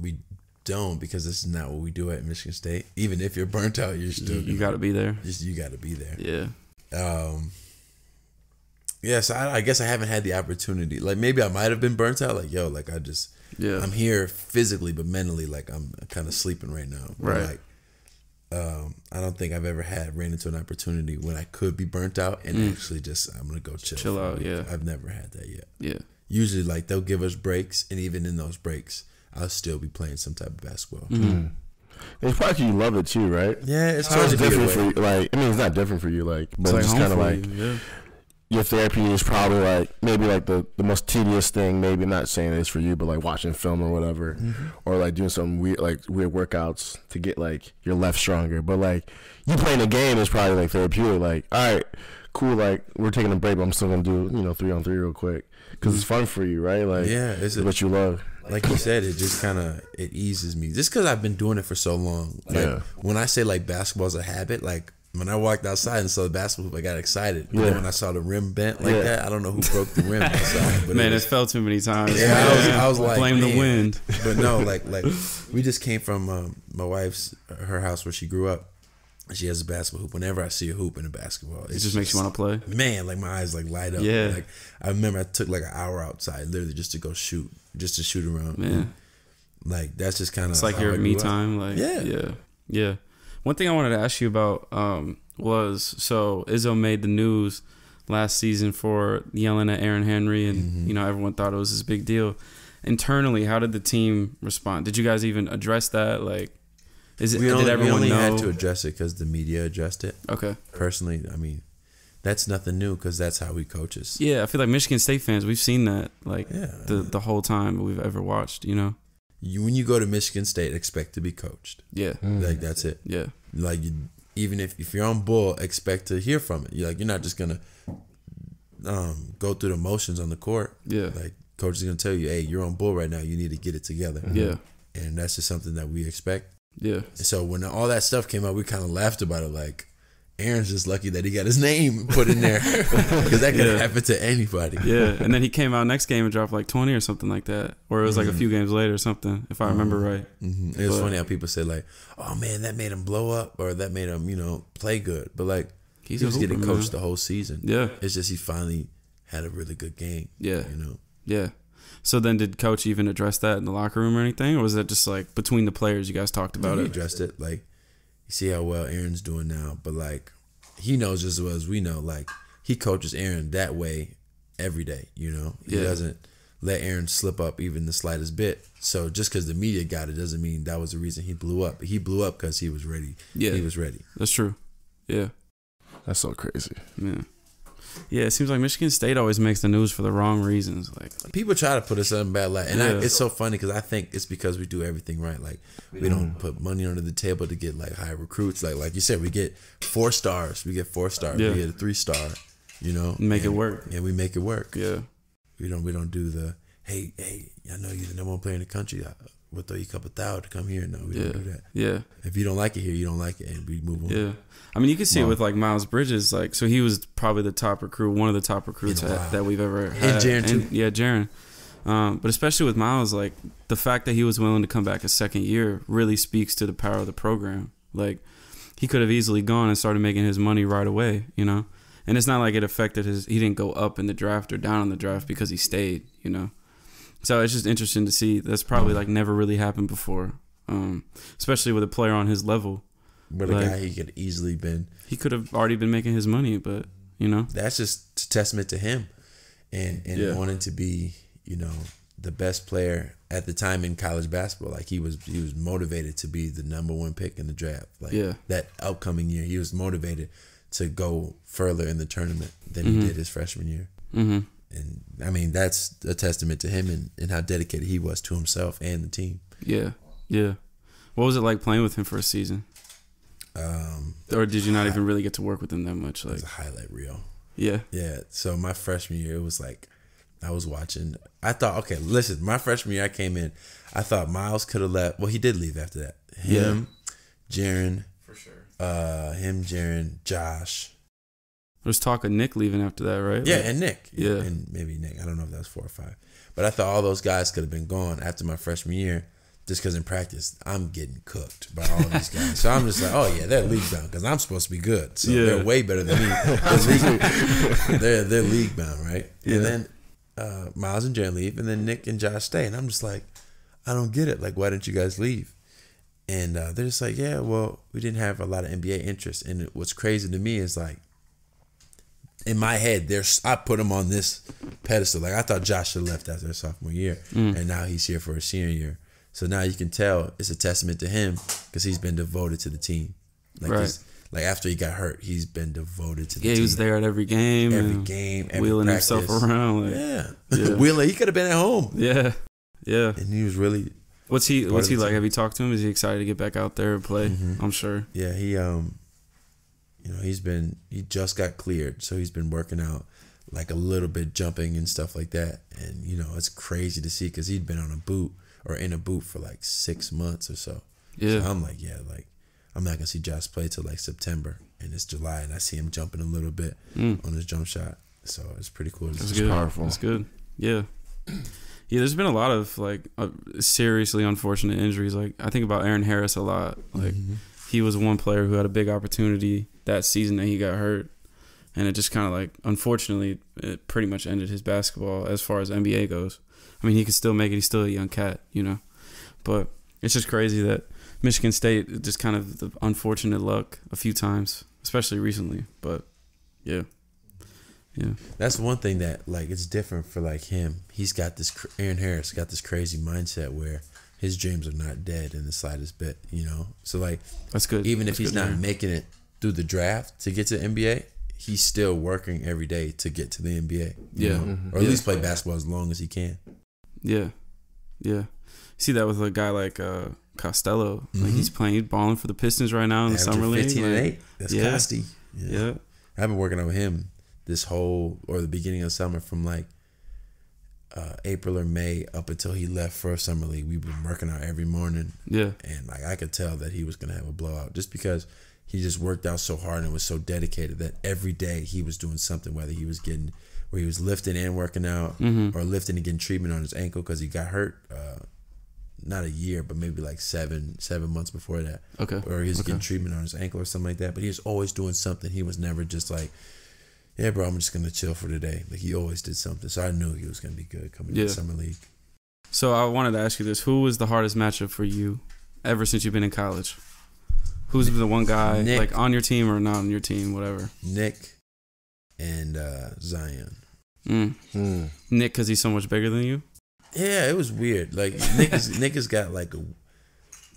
we don't because this is not what we do at Michigan State. Even if you're burnt out, you're You, still you got to be there. just you got to be there. Yeah. Um, yes, I, I guess I haven't had the opportunity. Like maybe I might have been burnt out. Like yo, like I just Yeah. I'm here physically, but mentally, like I'm kind of sleeping right now. Right. Like, um, I don't think I've ever had ran into an opportunity when I could be burnt out and Mm. actually just I'm gonna go chill. Chill out, yeah. I've never had that yet. yeah. Usually, like they'll give us breaks, and even in those breaks, I'll still be playing some type of basketball. Mhm. It's probably 'cause you love it too, right? Yeah, it's So it's totally different for you. Like, I mean, it's not different for you, like, but It's like it's kind of like. Yeah. Your therapy is probably like maybe like the, the most tedious thing. Maybe not saying it's for you, but like watching film or whatever, Mm-hmm. or like doing some weird like weird workouts to get like your left stronger. But like you playing a game is probably like therapeutic. Like, all right, cool. Like we're taking a break, but I'm still gonna do you know three on three real quick because it's fun for you, right? Like, Yeah, it's it's a, what you love. like you said, it just kind of it eases me. Just because I've been doing it for so long. Like Yeah. when I say like basketball's a habit, like when I walked outside and saw the basketball, hoop, I got excited. Yeah. then when I saw the rim bent like Yeah. that, I don't know who broke the rim outside. But Man, it it's was, felt too many times. yeah, I was, I was like, blame the wind. But no, like like we just came from um, my wife's her house where she grew up. And She has a basketball hoop. Whenever I see a hoop in a basketball, It just makes you want to play. man, like my eyes like light up. Yeah. Like I remember I took like an hour outside literally just to go shoot, just to shoot around. Man, Like that's just kind of it's like your me time. Like, Yeah. yeah, yeah. One thing I wanted to ask you about um, was so Izzo made the news last season for yelling at Aaron Henry, and Mm-hmm. you know everyone thought it was this big deal. Internally, how did the team respond? Did you guys even address that? Like, is it We did only, we everyone only know? had to address it because the media addressed it. okay, Personally, I mean, that's nothing new because that's how we coaches. yeah, I feel like Michigan State fans we've seen that like Yeah. the the whole time we've ever watched. You know, You, when you go to Michigan State, expect to be coached. yeah, Like that's it. yeah, Like you, even if, if you're on bull, expect to hear from it. You're like you're not just gonna um, go through the motions on the court. yeah, Like coach is gonna tell you, hey, you're on bull right now. You need to get it together. yeah, And that's just something that we expect. yeah. And so when all that stuff came out, we kind of laughed about it. Like Aaron's just lucky that he got his name put in there because that could Yeah. happen to anybody. Yeah, and then he came out next game and dropped like twenty or something like that, or it was like a few games later or something, if I remember right. hmm It was But- funny how people say like, "Oh man, that made him blow up," or "That made him, you know, play good." But like, He's he was hooper, getting man. coached the whole season. Yeah, It's just he finally had a really good game. yeah, You know, yeah. So then, did coach even address that in the locker room or anything, or was that just like between the players you guys talked about he it? addressed it. Like, you see how well Aaron's doing now, but like, he knows just as well as we know. Like, he coaches Aaron that way every day. You know, he Yeah. doesn't let Aaron slip up even the slightest bit. So just because the media got it doesn't mean that was the reason he blew up. He blew up because he was ready. Yeah, He was ready. that's true. Yeah, That's so crazy. yeah, yeah. It seems like Michigan State always makes the news for the wrong reasons. Like, People try to put us in bad light, and I, it's so funny because I think it's because we do everything right. Like we don't put money under the table to get like high recruits. Like like you said, we get four stars. We get four stars. Yeah. We get a three star. You know, Make it work. and we make it work. yeah, We don't we don't do the hey hey I know you're the number one player in the country. I- We'll throw you a couple thousand to come here. No, we yeah, don't do that. yeah. If you don't like it here, you don't like it, and we move on. Yeah. I mean, you can see it with like Miles Bridges. Like, so he was probably the top recruit, one of the top recruits that, that we've ever had. And Jaren, too. yeah, Jaren. Um, but especially with Miles, like the fact that he was willing to come back a second year really speaks to the power of the program. Like, he could have easily gone and started making his money right away, you know. And it's not like it affected his. He didn't go up in the draft or down in the draft because he stayed, you know. So it's just interesting to see. That's probably like never really happened before, um, especially with a player on his level. But a guy he could easily been. He could have already been making his money, but you know, That's just a testament to him, and and Yeah. wanting to be you know the best player at the time in college basketball. Like he was he was motivated to be the number one pick in the draft. Like Yeah. that upcoming year, he was motivated to go further in the tournament than Mhm. he did his freshman year. hmm And I mean that's a testament to him and, and how dedicated he was to himself and the team. yeah, yeah. What was it like playing with him for a season, Um, or did you not even really get to work with him that much? it Like, was a highlight reel. yeah, Yeah. So my freshman year, it was like I was watching. I thought, okay, listen, my freshman year, I came in. I thought Miles could have left. Well, he did leave after that. Him, Jaren, for sure. uh, him, Jaren, Josh. There's talk of Nick leaving after that, right? Yeah, Like, and Nick. Yeah. And maybe Nick. I don't know if that was four or five. But I thought all those guys could have been gone after my freshman year just because in practice, I'm getting cooked by all these guys. so I'm just like, oh, yeah, they're league bound because I'm supposed to be good. So Yeah. they're way better than me. They're league, they're, league bound, right? Yeah. And then uh, Miles and Jaren leave, and then Nick and Josh stay. And I'm just like, I don't get it. Like, why didn't you guys leave? And uh, they're just like, yeah, well, we didn't have a lot of NBA interest. And what's crazy to me is like, in my head, there's I put him on this pedestal. Like I thought Josh should have left after his sophomore year, Mm. and now he's here for his senior year. So now you can tell it's a testament to him because he's been devoted to the team. Like Right. he's, like after he got hurt, he's been devoted to the yeah. team. He was there at every game, every game, every wheeling practice. himself around. Like, Yeah, Yeah. wheeling. He could have been at home, yeah, yeah. and he was really What's he? What's he like? team. Have you talked to him? Is he excited to get back out there and play? Mhm. I'm sure. Yeah, he um you know, he's been he just got cleared, so he's been working out like a little bit jumping and stuff like that. And you know, it's crazy to see cuz he'd been on a boot or in a boot for like 6 months or so. Yeah, So I'm like, yeah, like I'm not going to see Josh play till like September and it's July and I see him jumping a little bit Mm. on his jump shot. So it's pretty cool. to That's. It's good. powerful. That's good. Yeah. Yeah, there's been a lot of like uh, seriously unfortunate injuries. Like I think about Aaron Harris a lot. Like Mhm. he was one player who had a big opportunity that season that he got hurt, and it just kind of like unfortunately it pretty much ended his basketball as far as NBA goes. I mean, he could still make it. He's still a young cat, you know, but it's just crazy that Michigan State just kind of the unfortunate luck a few times, especially recently. But yeah, yeah, That's one thing that like it's different for like him. He's got this Aaron Harris got this crazy mindset where his dreams are not dead in the slightest bit, you know. So like that's good. even if That's he's good to not making it through the draft to get to the NBA, he's still working every day to get to the NBA. Yeah. Mhm. or at Yeah. least play basketball as long as he can. Yeah, yeah. See that with a guy like uh, Costello. Like Mhm. he's playing, he's balling for the Pistons right now in the summer league. fifteen and like, eight. That's yeah. Costy. Yeah, I've been working on him this whole or the beginning of summer from like uh, April or May up until he left for summer league. We've been working out every morning, yeah, and like I could tell that he was gonna have a blowout just because he just worked out so hard and was so dedicated that every day he was doing something, whether he was getting where he was lifting and working out, hmm or lifting and getting treatment on his ankle because he got hurt. Uh, not a year, but maybe like seven seven months before that okay, or he was Okay. getting treatment on his ankle or something like that. But he was always doing something. He was never just like, yeah, bro, I'm just gonna chill for today. Like he always did something. So I knew he was gonna be good coming Yeah. to summer league. So I wanted to ask you this: Who was the hardest matchup for you ever since you've been in college? Who's the one guy Nick. like on your team or not on your team, whatever? Nick and uh, Zion. Mm. Hmm. Nick, because he's so much bigger than you. Yeah, it was weird. Like Nick's got like a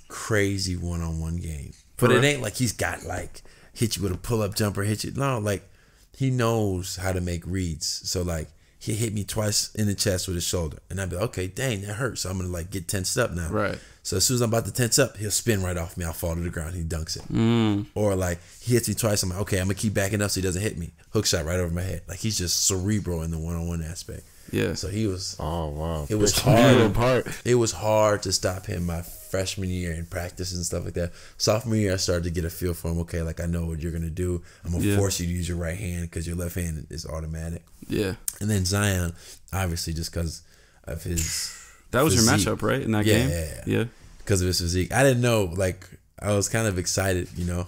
crazy one on one game, but it ain't like he's got like hit you with a pull up jumper, hit you. No, like he knows how to make reads. So like he hit me twice in the chest with his shoulder, and I'd be like, okay, dang, that hurts. So I'm gonna like get tensed up now. Right. So as soon as I'm about to tense up, he'll spin right off me. I'll fall to the ground. He dunks it. Mm. Or like he hits me twice. I'm like, okay, I'm gonna keep backing up so he doesn't hit me. Hook shot right over my head. Like he's just cerebral in the one on one aspect. Yeah. So he was. Oh wow. It was hard. apart. It was hard to stop him my freshman year in practice and stuff like that. Sophomore year, I started to get a feel for him. Okay, like I know what you're gonna do. I'm gonna Yeah. force you to use your right hand because your left hand is automatic. Yeah. And then Zion, obviously, just because of his That was Physique. your matchup, right? In that Yeah, game? yeah, yeah. Yeah. because of his physique. I didn't know. Like I was kind of excited, you know.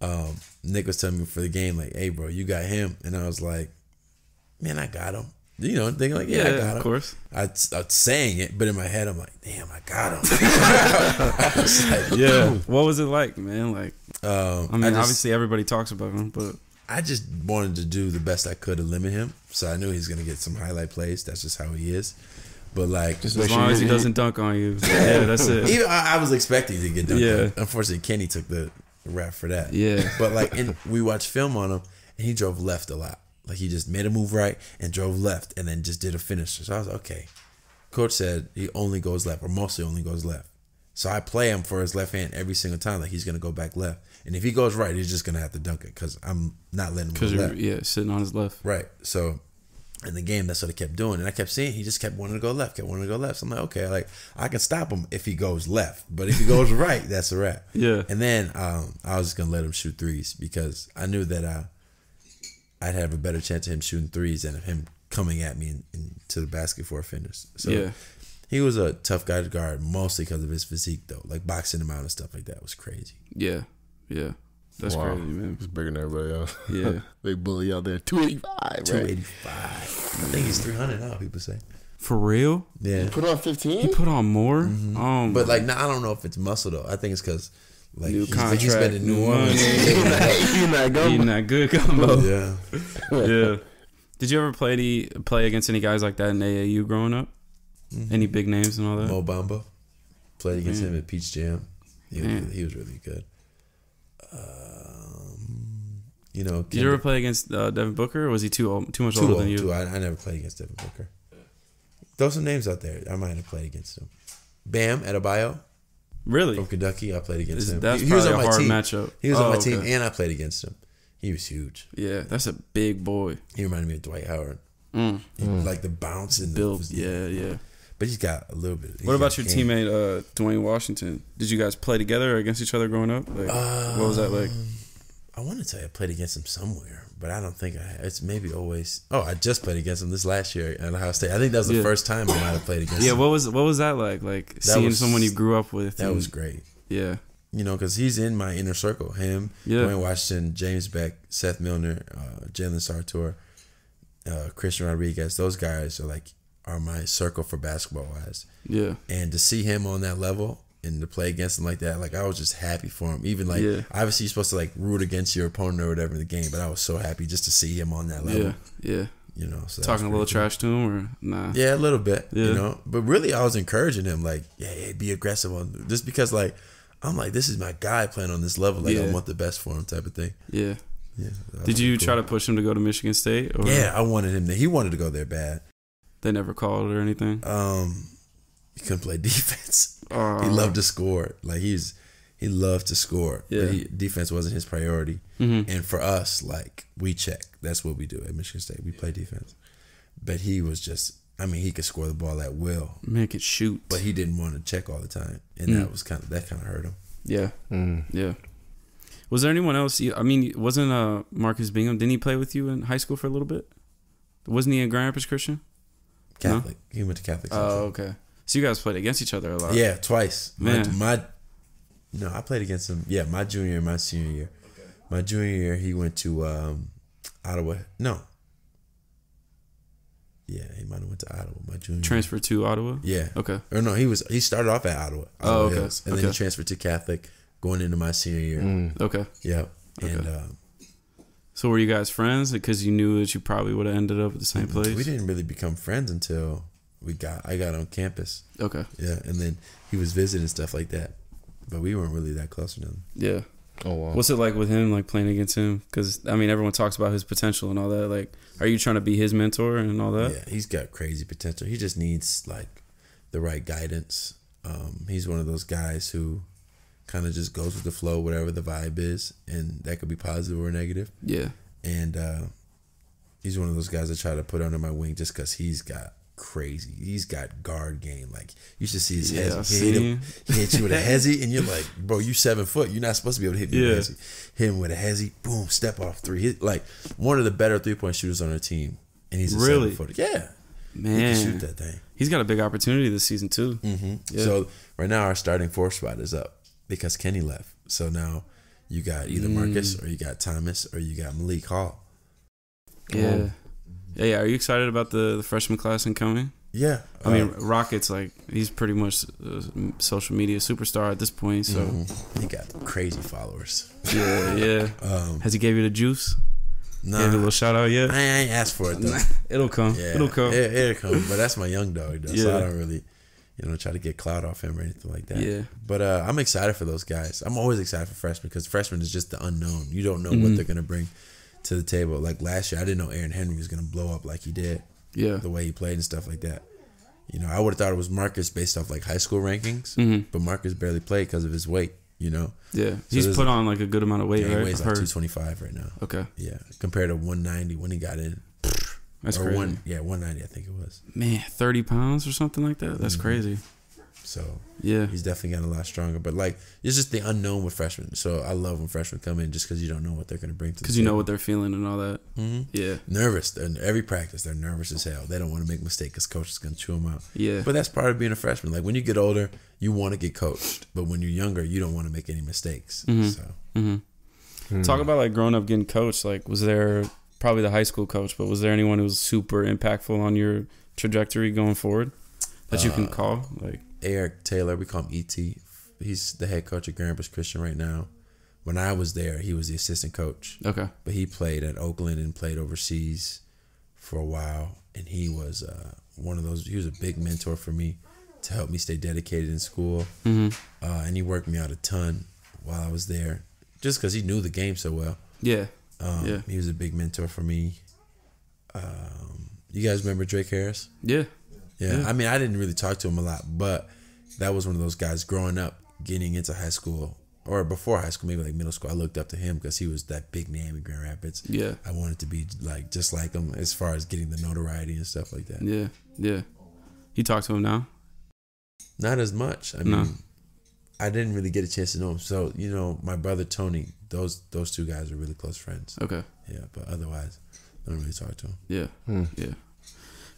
Um, Nick was telling me for the game, like, "Hey, bro, you got him," and I was like, "Man, I got him." You know, thinking like, "Yeah, I got him." of course. I, I was saying it, but in my head, I'm like, "Damn, I got him." I like, Yeah. what was it like, man? Like, Um, I mean, just, obviously everybody talks about him, but I just wanted to do the best I could to limit him, so I knew he's gonna get some highlight plays. That's just how he is. But like, Just as long as he doesn't dunk on you, yeah, that's it. even I, I was expecting to get dunked. Yeah. Unfortunately, Kenny took the rap for that. Yeah. But like, in, we watched film on him, and he drove left a lot. Like he just made a move right and drove left, and then just did a finisher. So I was okay. Coach said he only goes left, or mostly only goes left. So I play him for his left hand every single time. Like he's gonna go back left, and if he goes right, he's just gonna have to dunk it because I'm not letting him Because you're left. yeah sitting on his left. Right. So in the game, that's what I kept doing. And I kept seeing he just kept wanting to go left, kept wanting to go left. So I'm like, okay, like I can stop him if he goes left. But if he goes right, that's a wrap. Yeah. And then um, I was just gonna let him shoot threes because I knew that uh, I'd have a better chance of him shooting threes than of him coming at me in, in, to the basket for offenders. So Yeah. he was a tough guy to guard, mostly because of his physique, though. Like boxing him out and stuff like that was crazy. Yeah. Yeah. That's Wow. crazy, man. He's bigger than everybody else. Yeah. Big bully out there. 285. Two Right? eighty five. I think he's three hundred now. People say. For real? Yeah. He put on 15? He put on more? Mm-hmm. Um But like, now I don't know if it's muscle though. I think it's because like New he's, he's been contract, in New new Orleans. money. Eating that gum. eating that good combo. yeah, yeah. Did you ever play any, play against any guys like that in AAU growing up? Mm-hmm. Any big names and all that? Mo Bamba played against Man. him at Peach Jam. He was, really, he was really good. Um, you know, Did you ever play against uh, Devin Booker, or was he too old, too much too older old, than you? too. I, I never played against Devin Booker. Throw some names out there. I might have played against him. Bam Adebayo Really? from Kentucky. I played against Is- him. That's he, he was on a my hard team. matchup. He was on Oh, my team, and I played against him. He was huge. Yeah, that's a big boy. He reminded me of Dwight Howard. Mm. He- Like the bounce and the Built. Yeah, yeah. But he's got a little bit. What about your game. teammate uh, Duane Washington? Did you guys play together or against each other growing up? Like, what was that like? I want to tell you I played against him somewhere, but I don't think I. It's maybe always. Oh, I just played against him this last year at Ohio State. I think that was the Yeah. first time I might have played against him. Yeah, him. what was what was that like? Like seeing was- someone you grew up with. that and- was great. yeah, You know, because he's in my inner circle. Him, Yeah. Duane Washington, James Beck, Seth Milner, uh, Jalen Sartor, uh, Christian Rodriguez. Those guys are like are my circle for basketball wise. yeah, And to see him on that level and to play against him like that, like I was just happy for him. Even like Yeah. obviously you're supposed to like root against your opponent or whatever in the game, but I was so happy just to see him on that level. yeah, yeah. You know, so Talking a little cool. trash to him or nah? Yeah, a little bit. Yeah. You know, but really, I was encouraging him, like, yeah, yeah, be aggressive on just because, like, I'm like, this is my guy playing on this level. Like, I want the best for him, type of thing. Yeah. Yeah. Did you pretty try to push him to go to Michigan State? Or Yeah, I wanted him to. He wanted to go there bad. They never called or anything. Um, he couldn't play defense. He loved to score. Like he's he loved to score. Yeah. But he, defense wasn't his priority. Mhm. And for us, like we check. That's what we do at Michigan State. We play defense. But he was just. I mean, he could score the ball at will, Make it shoot. but he didn't want to check all the time, and Mm. that was kind of that kind of hurt him. yeah, Mm. yeah. Was there anyone else? You, I mean, wasn't uh Marcus Bingham? Didn't he play with you in high school for a little bit? Wasn't he a Grand Rapids Christian? No? Catholic. He went to Catholic. Oh, Central. okay. So you guys played against each other a lot. yeah, twice. Man. my no, I played against him. Yeah, my junior and my senior year. My junior year, he went to um, Ottawa. No. Yeah, he might have went to Ottawa. My junior. year. Transfer to Ottawa. Yeah. Okay. Or no, he was he started off at Ottawa. Oh, okay. Hills, and then he transferred to Catholic going into my senior year. Mm. Okay. Yeah. And Okay. um, So were you guys friends because you knew that you probably would have ended up at the same place? we didn't really become friends until we got I got on campus. Okay. Yeah, and then he was visiting stuff like that, but we weren't really that close to him. Yeah. Oh wow. What's it like with him, like playing against him? Because I mean, everyone talks about his potential and all that. Like, are you trying to be his mentor and all that? Yeah, he's got crazy potential. He just needs like the right guidance. Um, he's one of those guys who kind of just goes with the flow, whatever the vibe is, and that could be positive or negative. Yeah. And uh, he's one of those guys I try to put under my wing just because he's got crazy. He's got guard game. Like you should see his Yeah, hezzy. He, hit him, he hit you with a hezzy, and you're like, bro, you seven foot. You're not supposed to be able to hit me Yeah. with a hezzy. Hit him with a hezzy, boom, step off three. Hit, like one of the better three point shooters on our team, and he's a Really? seven footer. Yeah, man, he shoot that thing. he's got a big opportunity this season too. hmm Yeah. So right now our starting four spot is up because Kenny left. So now you got either Mm. Marcus or you got Thomas or you got Malik Hall. Yeah. Yeah, yeah. Are you excited about the, the freshman class incoming? Yeah, I mean, uh, Rocket's like he's pretty much a social media superstar at this point. So mhm. he got crazy followers. yeah, yeah. Um, Has he gave you the juice? nah, Gave you a little shout out yet? I ain't asked for it though. It'll come. Yeah, It'll come. It, it'll come. But that's my young dog though, so I don't really, you know, try to get cloud off him or anything like that. Yeah. But uh, I'm excited for those guys. I'm always excited for freshmen because freshmen is just the unknown. You don't know Mhm. what they're gonna bring to the table. Like last year, I didn't know Aaron Henry was gonna blow up like he did. Yeah. the way he played and stuff like that. You know, I would have thought it was Marcus based off like high school rankings, hmm but Marcus barely played because of his weight. You know, Yeah. He's put on like a good amount of weight, yeah, he right? weighs like two twenty five right now. Okay. Yeah, compared to one ninety when he got in. That's or crazy. one, yeah, one ninety I think it was. Man, 30 pounds or something like that? That's Mhm. crazy. So Yeah. he's definitely gotten a lot stronger. But like, it's just the unknown with freshmen. So I love when freshmen come in just because you don't know what they're going to bring to. the Because you know what they're feeling and all that. hmm Yeah. Nervous. They're, every practice, they're nervous as hell. They don't want to make a mistake because coach is going to chew them out. Yeah. But that's part of being a freshman. Like when you get older, you want to get coached, but when you're younger, you don't want to make any mistakes. Mhm. So hmm Hmm. Talk about like growing up getting coached. Like, was there probably the high school coach, but was there anyone who was super impactful on your trajectory going forward that you can Uh, call? Like, Eric Taylor, we call him ET. He's the head coach at Grand Christian right now. When I was there, he was the assistant coach, okay. but he played at Oakland and played overseas for a while. And he was uh, one of those. He was a big mentor for me to help me stay dedicated in school. hmm Uh, and he worked me out a ton while I was there, just because he knew the game so well. Yeah. Um, Yeah. He was a big mentor for me. Um, you guys remember Drake Harris? Yeah. Yeah. Yeah. I mean, I didn't really talk to him a lot, but that was one of those guys growing up, getting into high school or before high school, maybe like middle school. I looked up to him because he was that big name in Grand Rapids. Yeah. I wanted to be like just like him as far as getting the notoriety and stuff like that. Yeah. Yeah. You talk to him now? Not as much. I mean, No. I didn't really get a chance to know him. So you know, my brother Tony, those those two guys are really close friends. Okay. Yeah, but otherwise, I don't really talk to him. Yeah. Hmm. Yeah.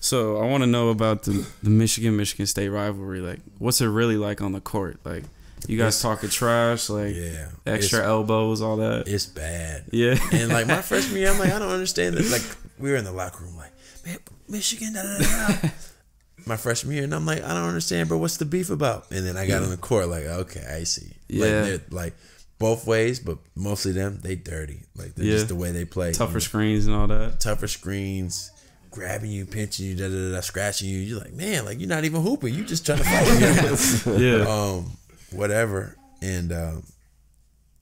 So I want to know about the the Michigan Michigan State rivalry. Like, what's it really like on the court? Like, you guys It's- talking trash, like yeah, extra elbows, all that. it's bad. Yeah. And like my freshman year, I'm like, I don't understand it. Like we were in the locker room, like, man, Michigan, da da da. da." my freshman year, and I'm like, I don't understand, bro. What's the beef about? And then I got Yeah. on the court, like, okay, I see. Yeah. like, they're, like both ways, but mostly them, they dirty. Like they're Yeah. just the way they play. Tougher you know? screens and all that. tougher screens, grabbing you, pinching you, da da da, scratching you. You're like, man, like you're not even hooping. You just trying to fight. Yeah. um, whatever. And um,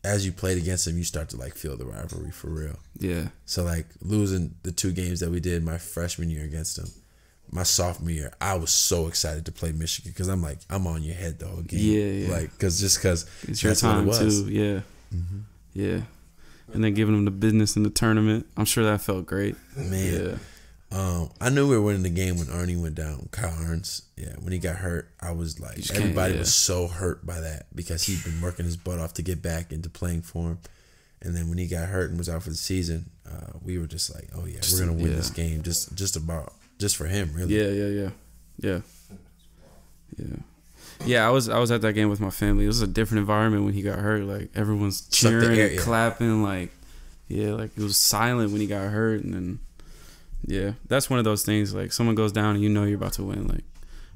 as you played against them, you start to like feel the rivalry for real. Yeah. So like losing the two games that we did my freshman year against them, my sophomore year, I was so excited to play Michigan because I'm like I'm on your head the whole game. Yeah, yeah. Like because just because It's your That's what it time was. too. Yeah. Yeah. And then giving them the business in the tournament. I'm sure that felt great. man, Yeah. Um, I knew we were winning the game when Arnie went down. Kyle Ahrens, yeah, when he got hurt, I was like, just everybody yeah. was so hurt by that because he'd been working his butt off to get back into playing form. And then when he got hurt and was out for the season, uh, we were just like, oh yeah, Just- we're gonna win yeah. this game just just about just for him, really. Yeah, yeah, yeah. Yeah. Yeah. Yeah, I was I was at that game with my family. It was a different environment when he got hurt. Like everyone's cheering air, yeah. clapping, like yeah, like it was silent when he got hurt and then yeah, that's one of those things. Like someone goes down and you know you're about to win. Like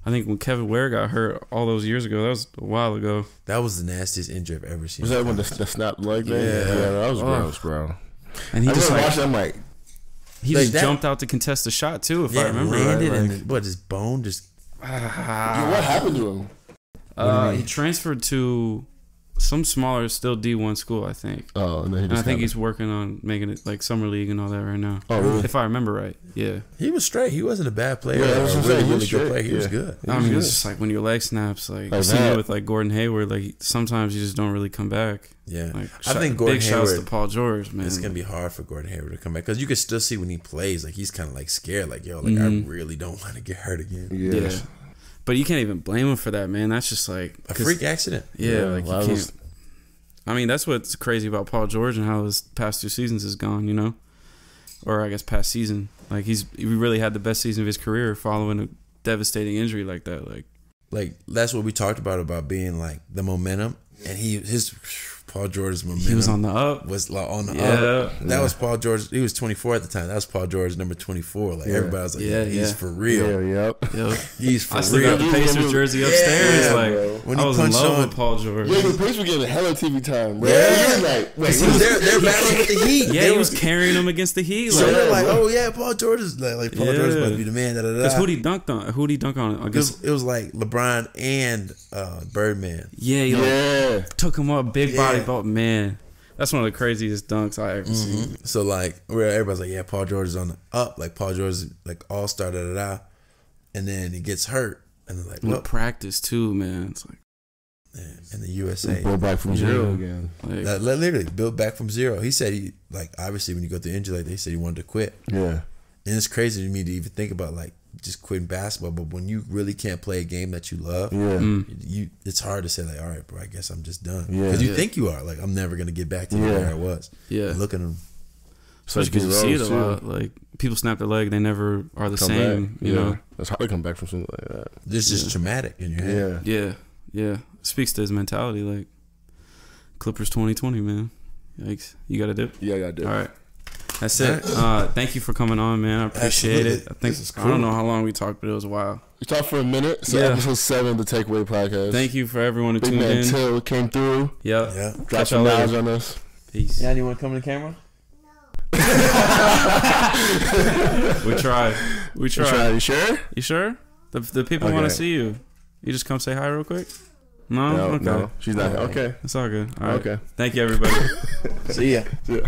I think when Kevin Ware got hurt all those years ago, that was a while ago. That was the nastiest injury I've ever seen. Was that when the, the snap leg thing? Yeah. Yeah, that was Oh. gross, bro. And he I just like watching. I'm like, he Like just that- jumped out to contest the shot too, if yeah, I remember landed right. and what his bone just Yeah, what happened to him? Uh, he transferred to some smaller, still D one school, I think. Oh, and then he And I think kinda- he's working on making it like summer league and all that right now. Oh, really? If I remember right, yeah. He was straight. He wasn't a bad player. Yeah, Yeah, that's a I'm really. He really was good player. He was Yeah. good. I mean, good. it's just like when your leg snaps, like, Like you seen it with like Gordon Hayward. Like sometimes you just don't really come back. Yeah, Like I shout- think Gordon big shouts to Paul George, man. It's gonna be hard for Gordon Hayward to come back because you can still see when he plays, like he's kind of like scared, like yo, like Mhm. I really don't want to get hurt again. Yeah. yeah. But you can't even blame him for that, man. That's just like a freak accident. Yeah, Yeah, like you I can't. was- I mean, that's what's crazy about Paul George and how his past two seasons has gone. You know, or I guess past season. Like he's he really had the best season of his career following a devastating injury like that. Like Like that's what we talked about about being like the momentum, and he his Paul George's momentum he was on the up. was like on the Yeah. up. That Yeah. was Paul George. He was 24 at the time. That was Paul George, number 24. Like Yeah. everybody was like, Yeah, yeah, he's for real. Yeah, yep. Yo, He's for I still real. got the Pacers jersey Yeah, upstairs. like bro. When I he was in love on- with Paul George. Yeah, the Pacers were getting hella TV time, bro. Yeah. He was like, wait, He was there. They're battling with the Heat. Yeah, They he were- was carrying them against the Heat. So Like, they're like, oh yeah, Paul George is like, like Paul George is about to be the man. Because who'd he dunked on? Who'd he dunk on? I it, guess. was, it was like LeBron and uh, Birdman. Yeah, yeah. took him up, big body, Yeah. but man, that's one of the craziest dunks I ever seen. Mm-hmm. So like, where everybody's like, yeah, Paul George is on the up. Like Paul George is like all star da da da, and then he gets hurt, and they're like, With well, practice too, man. It's like, in the USA. Go back from Yeah. zero again. like That, that literally built back from zero. He said he like obviously when you go through injury like they said he wanted to quit. Yeah. And it's crazy to me to even think about like just quitting basketball. But when you really can't play a game that you love, Yeah. mm, you it's hard to say like, all right, bro, I guess I'm just done. Yeah. Because you Yeah. think you are like I'm never gonna get back to Yeah. where I was. yeah. Look at him. Especially because you see it a lot. Like people snap their leg, they never are the Come same. back. You yeah. know. It's hard to come back from something like that. This is Yeah. traumatic in your head. Yeah. Yeah, yeah. Speaks to his mentality. Like Clippers 2020, man. Yikes. You got to dip. Yeah, I did. All right. That's it. Uh, thank you for coming on, man. I appreciate Absolutely. it. I think This is I don't know how long we talked, but it was a while. We talked for a minute. So Yeah. episode seven of the Takeaway Podcast. Thank you for everyone who Big tuned man in. Till came through. Yeah. Yeah. Dropped Catch some y'all knowledge on us. Peace. Yeah, you want to come to the camera? No. We tried. We You tried. try- You sure? You sure? The the people want to see you. You just come say hi real quick. No. no, okay. no. She's not. Okay. It's all good. All right. Okay. Thank you, everybody. See ya. Yeah.